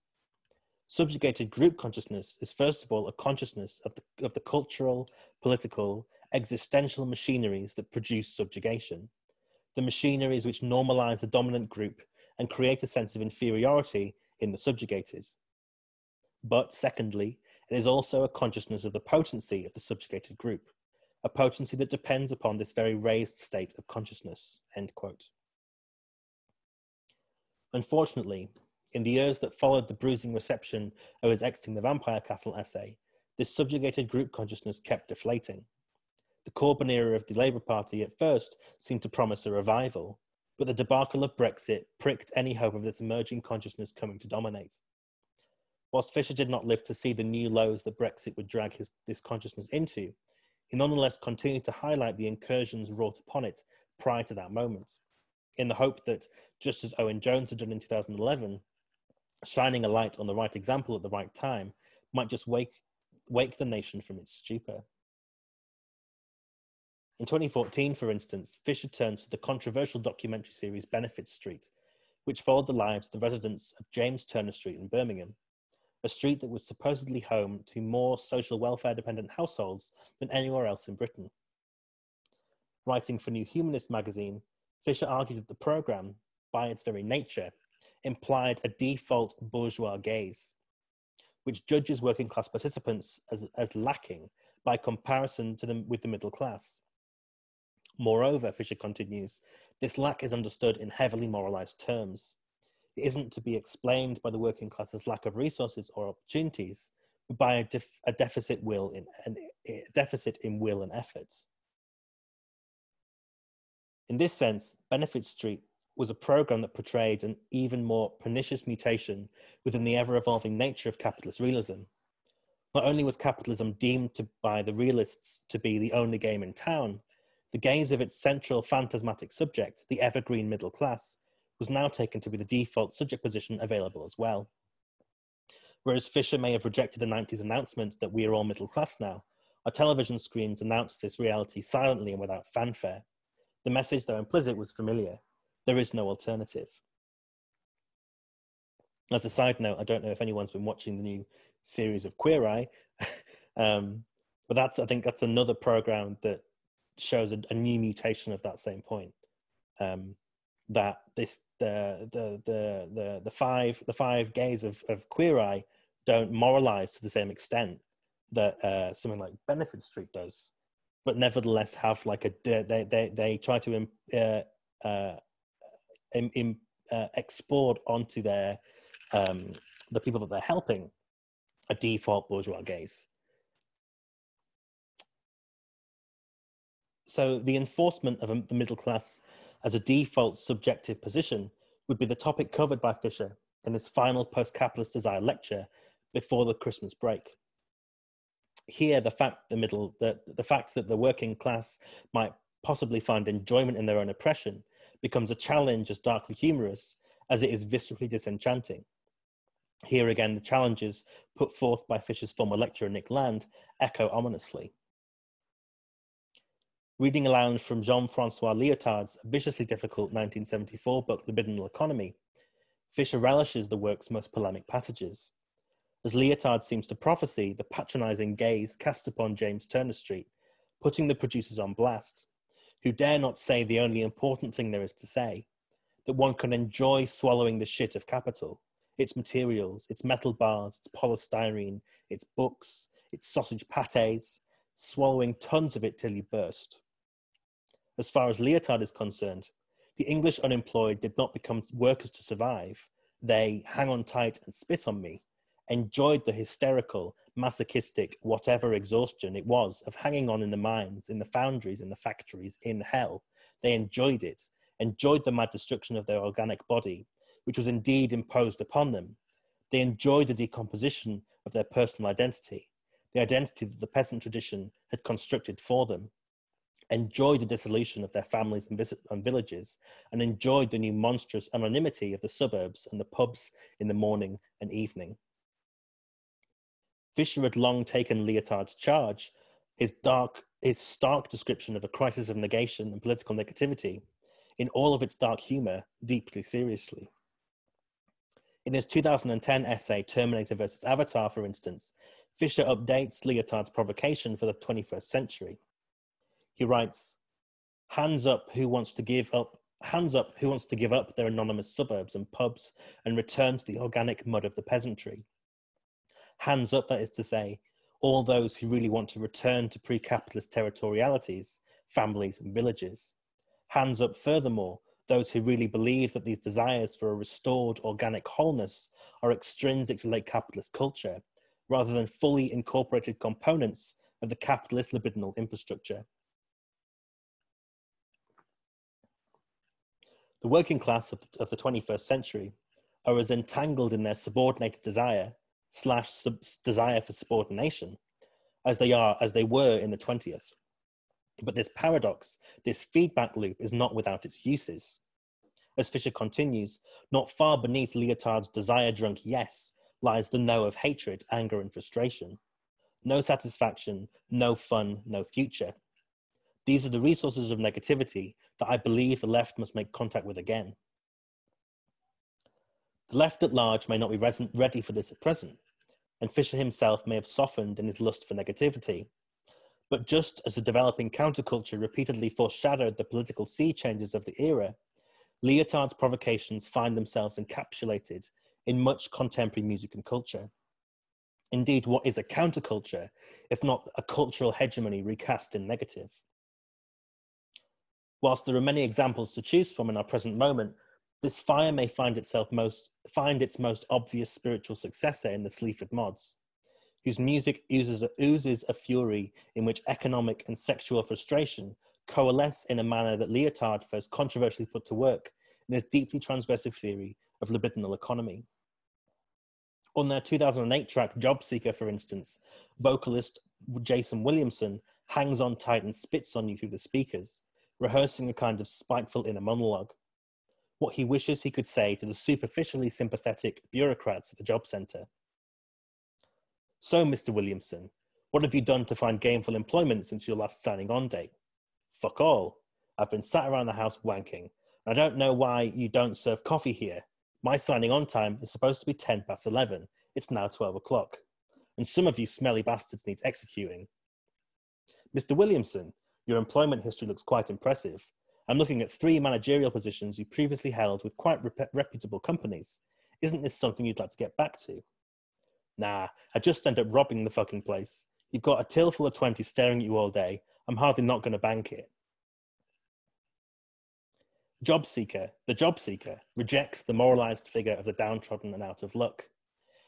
S2: Subjugated group consciousness is first of all a consciousness of the, of the cultural, political, existential machineries that produce subjugation, the machineries which normalize the dominant group and create a sense of inferiority in the subjugated. But secondly, it is also a consciousness of the potency of the subjugated group, a potency that depends upon this very raised state of consciousness. End quote. Unfortunately, in the years that followed the bruising reception of his Exiting the Vampire Castle essay, this subjugated group consciousness kept deflating. The Corbyn era of the Labour Party at first seemed to promise a revival, but the debacle of Brexit pricked any hope of this emerging consciousness coming to dominate. Whilst Fisher did not live to see the new lows that Brexit would drag his, this consciousness into, he nonetheless continued to highlight the incursions wrought upon it prior to that moment, in the hope that, just as Owen Jones had done in 2011, shining a light on the right example at the right time might just wake, wake the nation from its stupor. In 2014, for instance, Fisher turned to the controversial documentary series Benefit Street, which followed the lives of the residents of James Turner Street in Birmingham, a street that was supposedly home to more social welfare dependent households than anywhere else in Britain. Writing for New Humanist magazine, Fisher argued that the programme, by its very nature, implied a default bourgeois gaze, which judges working class participants as, as lacking by comparison to them with the middle class. Moreover, Fisher continues, this lack is understood in heavily moralized terms It isn't to be explained by the working class's lack of resources or opportunities, but by a, def- a deficit will in a deficit in will and efforts. In this sense, Benefit Street was a program that portrayed an even more pernicious mutation within the ever-evolving nature of capitalist realism. Not only was capitalism deemed to, by the realists to be the only game in town, the gaze of its central phantasmatic subject, the evergreen middle class, was now taken to be the default subject position available as well. Whereas Fisher may have rejected the 90s announcement that we are all middle class now, our television screens announced this reality silently and without fanfare. The message, though implicit, was familiar. There is no alternative. As a side note, I don't know if anyone's been watching the new series of Queer Eye, um, but that's I think that's another program that shows a, a new mutation of that same point. Um, that this the the the the, the five the five gays of, of queer eye don't moralize to the same extent that uh, something like benefit street does but nevertheless have like a they they they try to uh, uh, in, uh, export onto their um, the people that they're helping a default bourgeois gaze. So the enforcement of a, the middle class as a default subjective position would be the topic covered by Fisher in his final post-capitalist desire lecture before the Christmas break. Here, the fact the middle the, the fact that the working class might possibly find enjoyment in their own oppression becomes a challenge as darkly humorous as it is viscerally disenchanting. Here again, the challenges put forth by Fisher's former lecturer Nick Land echo ominously. Reading aloud from Jean-Francois Lyotard's viciously difficult 1974 book, Libidinal Economy, Fisher relishes the work's most polemic passages. As Lyotard seems to prophesy the patronizing gaze cast upon James Turner Street, putting the producers on blast, who dare not say the only important thing there is to say, that one can enjoy swallowing the shit of capital, its materials, its metal bars, its polystyrene, its books, its sausage pates, swallowing tons of it till you burst. As far as Lyotard is concerned, the English unemployed did not become workers to survive. They hang on tight and spit on me, enjoyed the hysterical, masochistic, whatever exhaustion it was of hanging on in the mines, in the foundries, in the factories, in hell. They enjoyed it, enjoyed the mad destruction of their organic body, which was indeed imposed upon them. They enjoyed the decomposition of their personal identity, the identity that the peasant tradition had constructed for them enjoyed the dissolution of their families and, visit- and villages, and enjoyed the new monstrous anonymity of the suburbs and the pubs in the morning and evening. Fisher had long taken Lyotard's charge, his dark, his stark description of a crisis of negation and political negativity, in all of its dark humor, deeply seriously. In his 2010 essay, Terminator versus Avatar, for instance, Fisher updates Lyotard's provocation for the 21st century he writes, "Hands up, who wants to give up? Hands up, who wants to give up their anonymous suburbs and pubs and return to the organic mud of the peasantry? Hands up, that is to say, all those who really want to return to pre-capitalist territorialities, families, and villages. Hands up, furthermore, those who really believe that these desires for a restored organic wholeness are extrinsic to late capitalist culture, rather than fully incorporated components of the capitalist libidinal infrastructure. The working class of, the 21st century are as entangled in their subordinated desire slash sub- desire for subordination as they are as they were in the 20th. But this paradox, this feedback loop, is not without its uses. As Fisher continues, not far beneath Lyotard's desire drunk yes lies the no of hatred, anger, and frustration. No satisfaction, no fun, no future. These are the resources of negativity that I believe the left must make contact with again. The left at large may not be ready for this at present, and Fisher himself may have softened in his lust for negativity. But just as the developing counterculture repeatedly foreshadowed the political sea changes of the era, Lyotard's provocations find themselves encapsulated in much contemporary music and culture. Indeed, what is a counterculture, if not a cultural hegemony recast in negative? Whilst there are many examples to choose from in our present moment, this fire may find itself most find its most obvious spiritual successor in the Sleaford Mods, whose music oozes a, oozes a fury in which economic and sexual frustration coalesce in a manner that Lyotard first controversially put to work in his deeply transgressive theory of libidinal economy. On their 2008 track Job Seeker, for instance, vocalist Jason Williamson hangs on tight and spits on you through the speakers, rehearsing a kind of spiteful inner monologue. What he wishes he could say to the superficially sympathetic bureaucrats at the job centre. So, Mr. Williamson, what have you done to find gainful employment since your last signing on date? Fuck all. I've been sat around the house wanking. I don't know why you don't serve coffee here. My signing on time is supposed to be 10 past 11. It's now 12 o'clock. And some of you smelly bastards need executing. Mr. Williamson, your employment history looks quite impressive. I'm looking at three managerial positions you previously held with quite rep- reputable companies. Isn't this something you'd like to get back to? Nah, I just end up robbing the fucking place. You've got a till full of 20 staring at you all day. I'm hardly not going to bank it. Job seeker, the job seeker, rejects the moralized figure of the downtrodden and out of luck.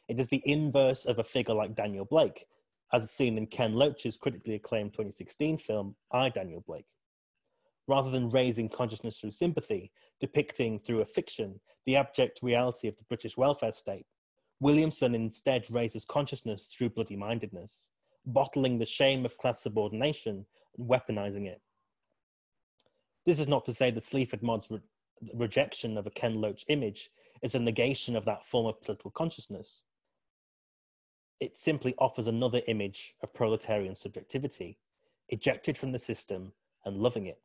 S2: It is the inverse of a figure like Daniel Blake, as seen in Ken Loach's critically acclaimed 2016 film, I, Daniel Blake. Rather than raising consciousness through sympathy, depicting through a fiction the abject reality of the British welfare state, Williamson instead raises consciousness through bloody mindedness, bottling the shame of class subordination and weaponizing it. This is not to say that Sleaford Mods' re- rejection of a Ken Loach image is a negation of that form of political consciousness. It simply offers another image of proletarian subjectivity, ejected from the system and loving it.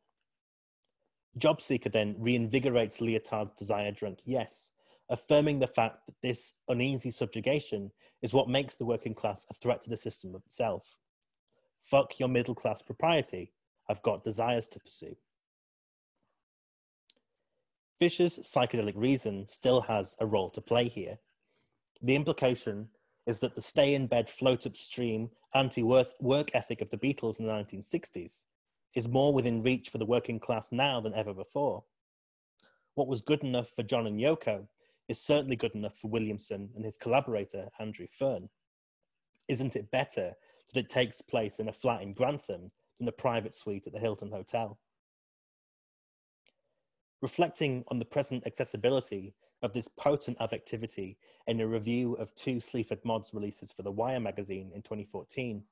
S2: Job seeker then reinvigorates Lyotard's desire drunk yes, affirming the fact that this uneasy subjugation is what makes the working class a threat to the system itself. Fuck your middle class propriety. I've got desires to pursue. Fisher's psychedelic reason still has a role to play here. The implication is that the stay in bed, float upstream, anti work ethic of the Beatles in the 1960s is more within reach for the working class now than ever before. What was good enough for John and Yoko is certainly good enough for Williamson and his collaborator, Andrew Fearn. Isn't it better that it takes place in a flat in Grantham than a private suite at the Hilton Hotel? reflecting on the present accessibility of this potent affectivity in a review of two Sleaford Mods releases for the Wire magazine in 2014,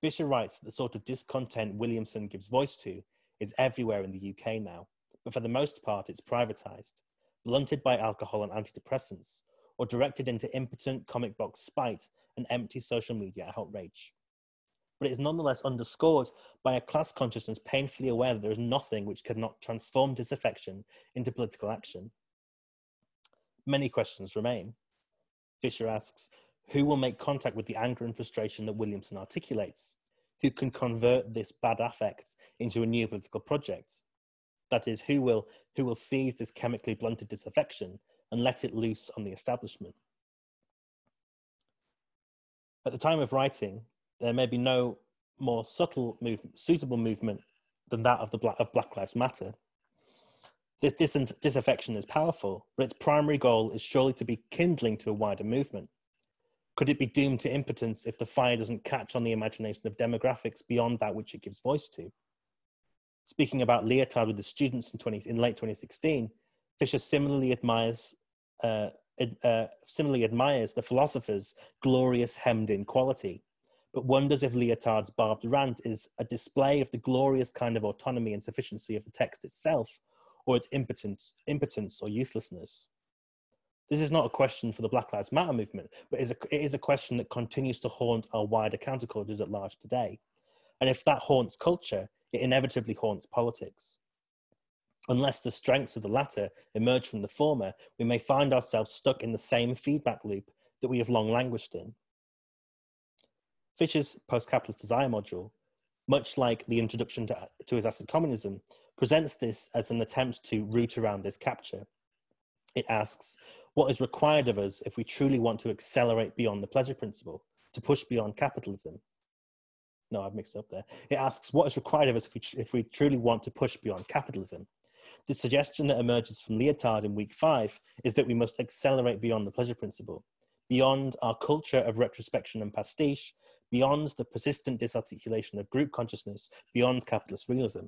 S2: Fisher writes that the sort of discontent Williamson gives voice to is everywhere in the UK now, but for the most part it's privatised, blunted by alcohol and antidepressants, or directed into impotent comic box spite and empty social media outrage but it is nonetheless underscored by a class consciousness painfully aware that there is nothing which cannot transform disaffection into political action. Many questions remain. Fisher asks, who will make contact with the anger and frustration that Williamson articulates? Who can convert this bad affect into a new political project? That is, who will, who will seize this chemically blunted disaffection and let it loose on the establishment? At the time of writing, there may be no more subtle movement, suitable movement than that of the black, of Black Lives Matter. This dis- disaffection is powerful, but its primary goal is surely to be kindling to a wider movement. Could it be doomed to impotence if the fire doesn't catch on the imagination of demographics beyond that which it gives voice to? Speaking about Lyotard with the students in, 20, in late 2016, Fisher similarly admires uh, uh, similarly admires the philosopher's glorious hemmed-in quality, but wonders if Lyotard's barbed rant is a display of the glorious kind of autonomy and sufficiency of the text itself, or its impotence, impotence or uselessness. This is not a question for the Black Lives Matter movement, but is a, it is a question that continues to haunt our wider countercultures at large today. And if that haunts culture, it inevitably haunts politics. Unless the strengths of the latter emerge from the former, we may find ourselves stuck in the same feedback loop that we have long languished in. Fisher's post-capitalist desire module, much like the introduction to, to his acid communism, presents this as an attempt to root around this capture. It asks, what is required of us if we truly want to accelerate beyond the pleasure principle, to push beyond capitalism? No, I've mixed up there. It asks, what is required of us if we, if we truly want to push beyond capitalism? The suggestion that emerges from Lyotard in week five is that we must accelerate beyond the pleasure principle, beyond our culture of retrospection and pastiche, beyond the persistent disarticulation of group consciousness, beyond capitalist realism.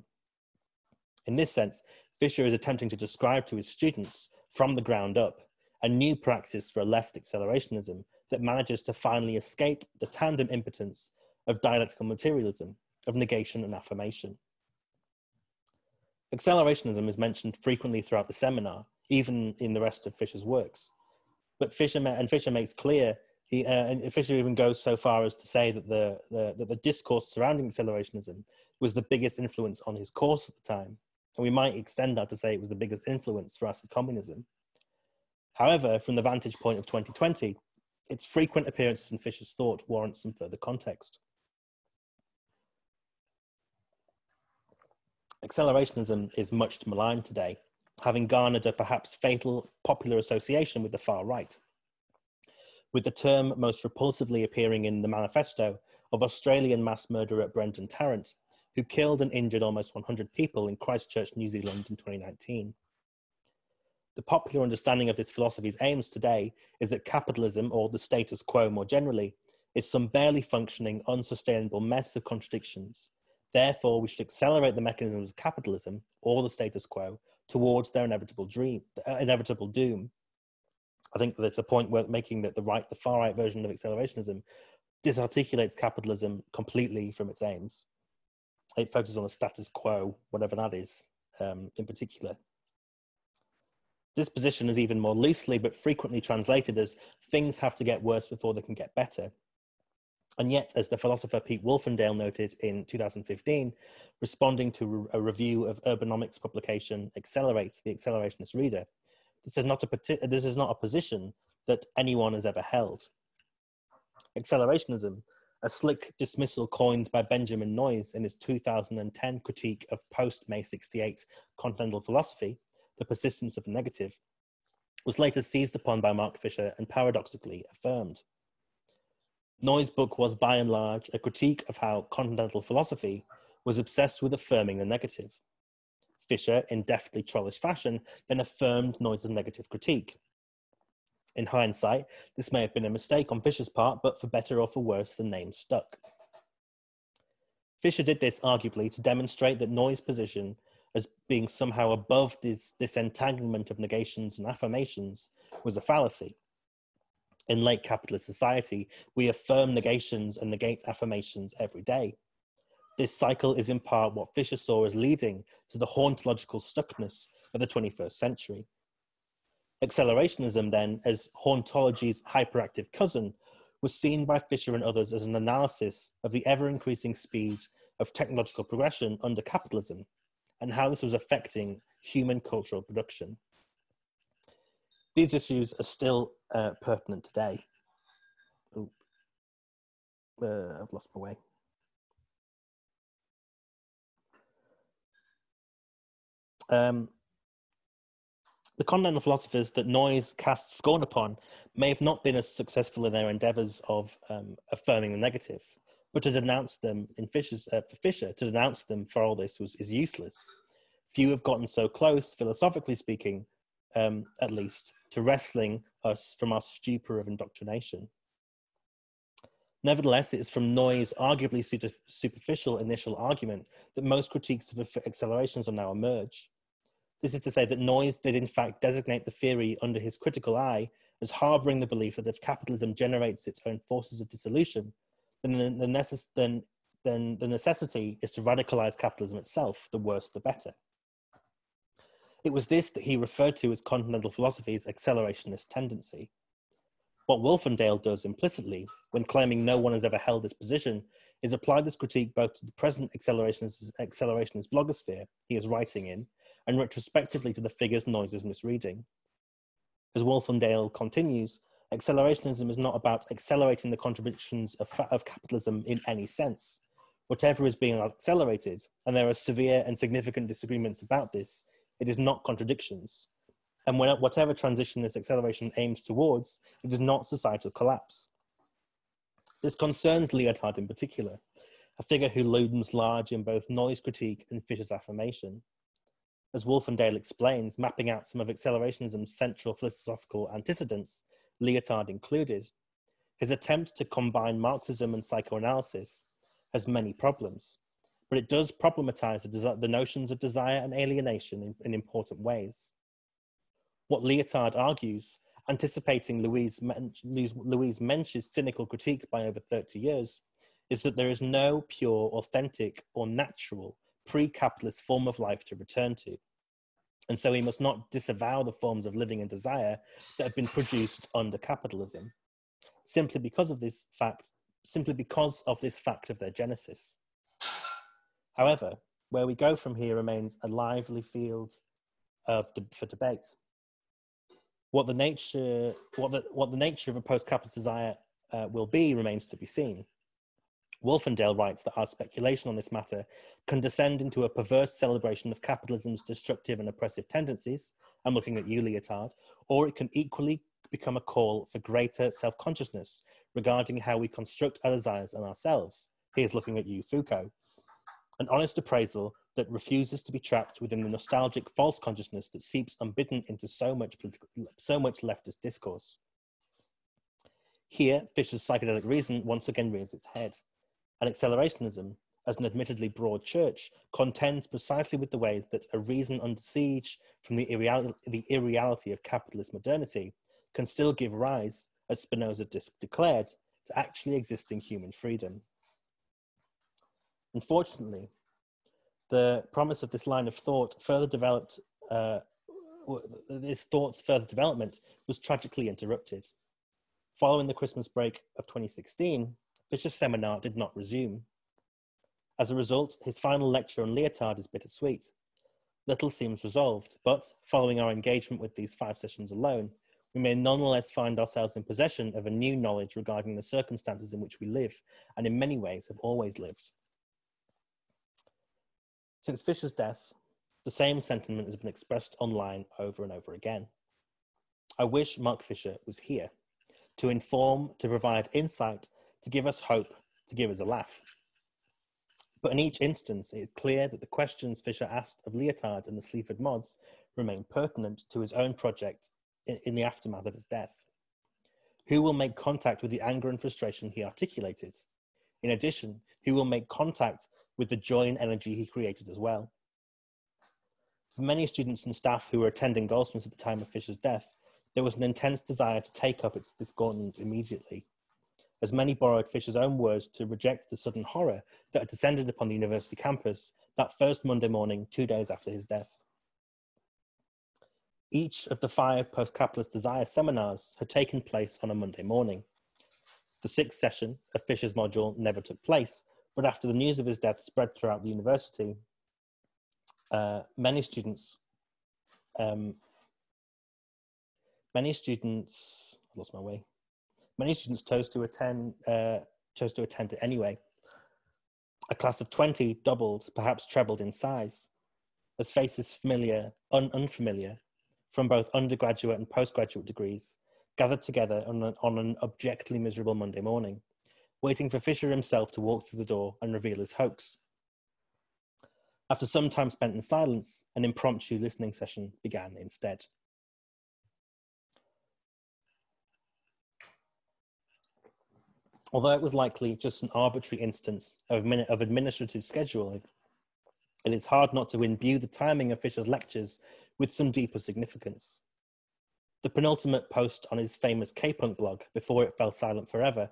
S2: In this sense, Fisher is attempting to describe to his students from the ground up a new praxis for a left accelerationism that manages to finally escape the tandem impotence of dialectical materialism, of negation and affirmation. Accelerationism is mentioned frequently throughout the seminar, even in the rest of Fisher's works. But Fisher, and Fisher makes clear he, uh, Fisher even goes so far as to say that the, the, that the discourse surrounding accelerationism was the biggest influence on his course at the time. And we might extend that to say it was the biggest influence for acid communism. However, from the vantage point of 2020, its frequent appearances in Fisher's thought warrant some further context. Accelerationism is much maligned today, having garnered a perhaps fatal popular association with the far right with the term most repulsively appearing in the manifesto of Australian mass murderer Brenton Tarrant, who killed and injured almost 100 people in Christchurch, New Zealand in 2019. The popular understanding of this philosophy's aims today is that capitalism, or the status quo more generally, is some barely functioning, unsustainable mess of contradictions. Therefore, we should accelerate the mechanisms of capitalism, or the status quo, towards their inevitable dream, uh, inevitable doom. I think that's a point worth making that the right, the far right version of accelerationism disarticulates capitalism completely from its aims. It focuses on the status quo, whatever that is, um, in particular. This position is even more loosely but frequently translated as things have to get worse before they can get better. And yet, as the philosopher Pete Wolfendale noted in 2015, responding to a review of Urbanomic's publication Accelerates the Accelerationist Reader, this is not a, this is not a position that anyone has ever held. Accelerationism, a slick dismissal coined by Benjamin Noys in his 2010 critique of post May 68 continental philosophy, The Persistence of the Negative, was later seized upon by Mark Fisher and paradoxically affirmed. Noys' book was by and large a critique of how continental philosophy was obsessed with affirming the negative. Fisher, in deftly trollish fashion, then affirmed Noys' negative critique. In hindsight, this may have been a mistake on Fisher's part, but for better or for worse, the name stuck. Fisher did this arguably to demonstrate that Noys' position as being somehow above this, this entanglement of negations and affirmations was a fallacy in late capitalist society, we affirm negations and negate affirmations every day. This cycle is in part what Fisher saw as leading to the hauntological stuckness of the 21st century. Accelerationism, then, as hauntology's hyperactive cousin, was seen by Fisher and others as an analysis of the ever increasing speed of technological progression under capitalism and how this was affecting human cultural production these issues are still uh, pertinent today. Uh, I've lost my way. Um, the continental philosophers that Noys casts scorn upon may have not been as successful in their endeavors of um, affirming the negative, but to denounce them in Fisher's, uh, for Fisher, to denounce them for all this was, is useless. Few have gotten so close, philosophically speaking, um, at least, to wrestling us from our stupor of indoctrination. Nevertheless, it is from Noys' arguably superficial initial argument that most critiques of accelerationism now emerge. This is to say that Noys did in fact designate the theory under his critical eye as harboring the belief that if capitalism generates its own forces of dissolution, then the, necess- then, then the necessity is to radicalize capitalism itself, the worse the better. It was this that he referred to as continental philosophy's accelerationist tendency. What Wolfendale does implicitly, when claiming no one has ever held this position, is apply this critique both to the present accelerationist, accelerationist blogosphere he is writing in, and retrospectively to the figures Noys is misreading. As Wolfendale continues, accelerationism is not about accelerating the contributions of, of capitalism in any sense. Whatever is being accelerated, and there are severe and significant disagreements about this, it is not contradictions. And when, whatever transition this acceleration aims towards, it is not societal collapse. This concerns Lyotard in particular, a figure who looms large in both Noys' critique and Fisher's affirmation. As Wolfendale explains, mapping out some of accelerationism's central philosophical antecedents, Lyotard included, his attempt to combine Marxism and psychoanalysis has many problems but it does problematize the, the notions of desire and alienation in, in, important ways. What Lyotard argues, anticipating Louise, Louise Mensch's cynical critique by over 30 years, is that there is no pure, authentic, or natural pre capitalist form of life to return to. And so he must not disavow the forms of living and desire that have been produced under capitalism, simply because of this fact, simply because of this fact of their genesis. However, where we go from here remains a lively field of for debate. What the nature, what the, what the nature of a post-capitalist desire uh, will be remains to be seen. Wolfendale writes that our speculation on this matter can descend into a perverse celebration of capitalism's destructive and oppressive tendencies. I'm looking at you, Lyotard, or it can equally become a call for greater self consciousness regarding how we construct our desires and ourselves. Here's looking at you, Foucault. an honest appraisal that refuses to be trapped within the nostalgic false consciousness that seeps unbidden into so much political, so much leftist discourse. Here, Fisher's psychedelic reason once again rears its head, and accelerationism, as an admittedly broad church, contends precisely with the ways that a reason under siege from the, irreality, the irreality of capitalist modernity can still give rise, as Spinoza declared, to actually existing human freedom. Unfortunately, the promise of this line of thought further developed, uh, this thought's further development was tragically interrupted. Following the Christmas break of 2016, Fisher's seminar did not resume. As a result, his final lecture on Lyotard is bittersweet. Little seems resolved, but following our engagement with these five sessions alone, we may nonetheless find ourselves in possession of a new knowledge regarding the circumstances in which we live, and in many ways have always lived. Since Fisher's death, the same sentiment has been expressed online over and over again. I wish Mark Fisher was here to inform, to provide insight, to give us hope, to give us a laugh. But in each instance, it is clear that the questions Fisher asked of Lyotard and the Sleaford mods remain pertinent to his own project in the aftermath of his death. Who will make contact with the anger and frustration he articulated? In addition, who will make contact with the joy and energy he created as well. For many students and staff who were attending Goldsmiths at the time of Fisher's death, there was an intense desire to take up its, discordance immediately, as many borrowed Fisher's own words to reject the sudden horror that had descended upon the university campus that first Monday morning, two days after his death. Each of the five post capitalist desire seminars had taken place on a Monday morning. The sixth session of Fisher's module never took place, but after the news of his death spread throughout the university, uh, many students, um, many students, I lost my way. Many students chose to attend, uh, chose to attend it anyway. A class of 20 doubled, perhaps trebled in size, as faces familiar, un- unfamiliar, from both undergraduate and postgraduate degrees, gathered together on, a, on an objectively miserable Monday morning waiting for Fisher himself to walk through the door and reveal his hoax. After some time spent in silence, an impromptu listening session began instead. Although it was likely just an arbitrary instance of, of administrative scheduling, it is hard not to imbue the timing of Fisher's lectures with some deeper significance. The penultimate post on his famous K-Punk blog, before it fell silent forever,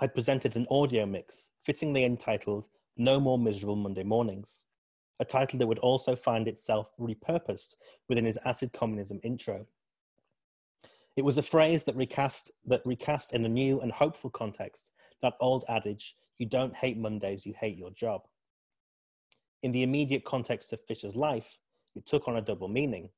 S2: had presented an audio mix fittingly entitled No More Miserable Monday Mornings, a title that would also find itself repurposed within his acid communism intro. It was a phrase that recast, that recast in a new and hopeful context that old adage, you don't hate Mondays, you hate your job. In the immediate context of Fisher's life, it took on a double meaning,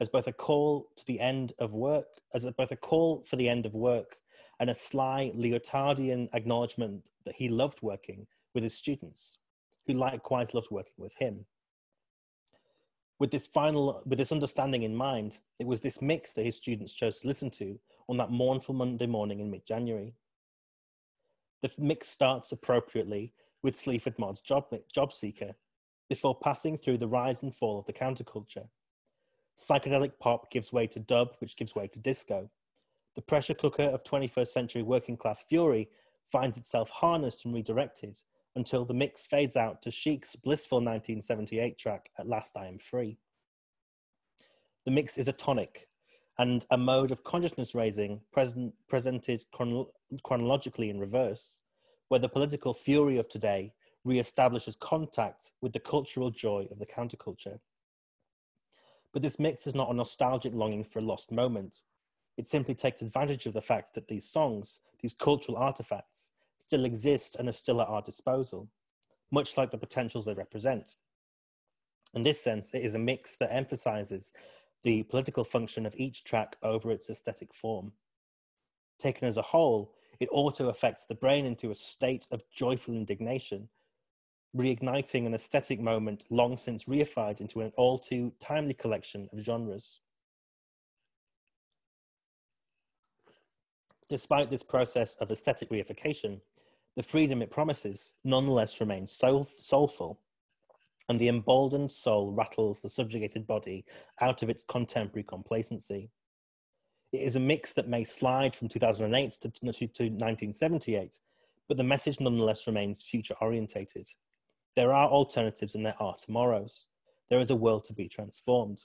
S2: as both a call to the end of work, as both a call for the end of work and a sly Lyotardian acknowledgement that he loved working with his students, who likewise loved working with him. With this final, with this understanding in mind, it was this mix that his students chose to listen to on that mournful Monday morning in mid-January. The mix starts appropriately with Sleaford Mods' job, job Seeker, before passing through the rise and fall of the counterculture. Psychedelic pop gives way to dub, which gives way to disco, the pressure cooker of 21st century working class fury finds itself harnessed and redirected until the mix fades out to Chic's blissful 1978 track, At Last I Am Free. The mix is a tonic and a mode of consciousness raising present, presented chron- chronologically in reverse, where the political fury of today re-establishes contact with the cultural joy of the counterculture. But this mix is not a nostalgic longing for a lost moment, it simply takes advantage of the fact that these songs, these cultural artifacts, still exist and are still at our disposal, much like the potentials they represent. In this sense, it is a mix that emphasizes the political function of each track over its aesthetic form. Taken as a whole, it auto affects the brain into a state of joyful indignation, reigniting an aesthetic moment long since reified into an all too timely collection of genres. Despite this process of aesthetic reification, the freedom it promises nonetheless remains soul- soulful and the emboldened soul rattles the subjugated body out of its contemporary complacency. It is a mix that may slide from 2008 to, to 1978, but the message nonetheless remains future orientated. There are alternatives and there are tomorrows. There is a world to be transformed.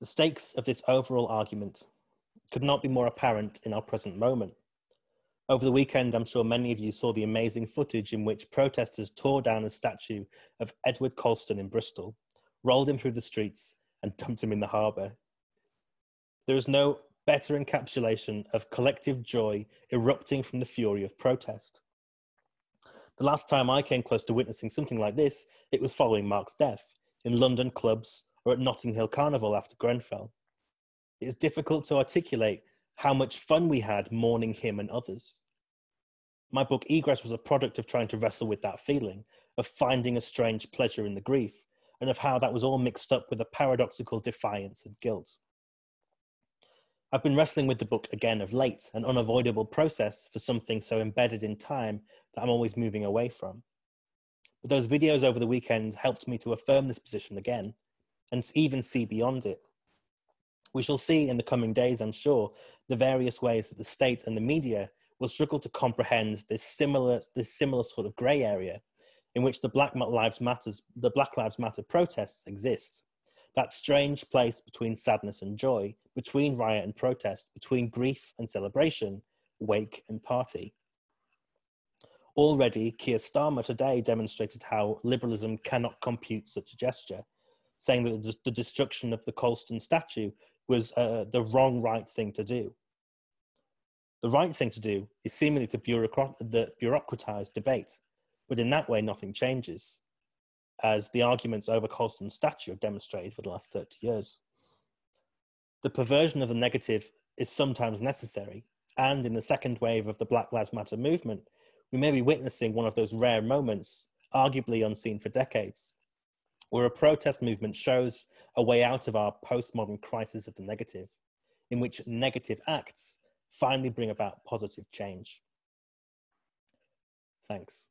S2: The stakes of this overall argument could not be more apparent in our present moment. Over the weekend, I'm sure many of you saw the amazing footage in which protesters tore down a statue of Edward Colston in Bristol, rolled him through the streets, and dumped him in the harbour. There is no better encapsulation of collective joy erupting from the fury of protest. The last time I came close to witnessing something like this, it was following Mark's death in London clubs or at Notting Hill Carnival after Grenfell. It is difficult to articulate how much fun we had mourning him and others. My book Egress was a product of trying to wrestle with that feeling, of finding a strange pleasure in the grief, and of how that was all mixed up with a paradoxical defiance and guilt. I've been wrestling with the book again of late, an unavoidable process for something so embedded in time that I'm always moving away from. But those videos over the weekend helped me to affirm this position again and even see beyond it. We shall see in the coming days, I'm sure, the various ways that the state and the media will struggle to comprehend this similar, this similar sort of grey area in which the Black Lives Matters, the Black Lives Matter protests exist. That strange place between sadness and joy, between riot and protest, between grief and celebration, wake and party. Already, Keir Starmer today demonstrated how liberalism cannot compute such a gesture, saying that the destruction of the Colston statue was uh, the wrong right thing to do. The right thing to do is seemingly to bureaucrat- the bureaucratize debate, but in that way, nothing changes, as the arguments over Colston's statue have demonstrated for the last 30 years. The perversion of the negative is sometimes necessary, and in the second wave of the Black Lives Matter movement, we may be witnessing one of those rare moments, arguably unseen for decades, where a protest movement shows a way out of our postmodern crisis of the negative, in which negative acts finally bring about positive change. Thanks.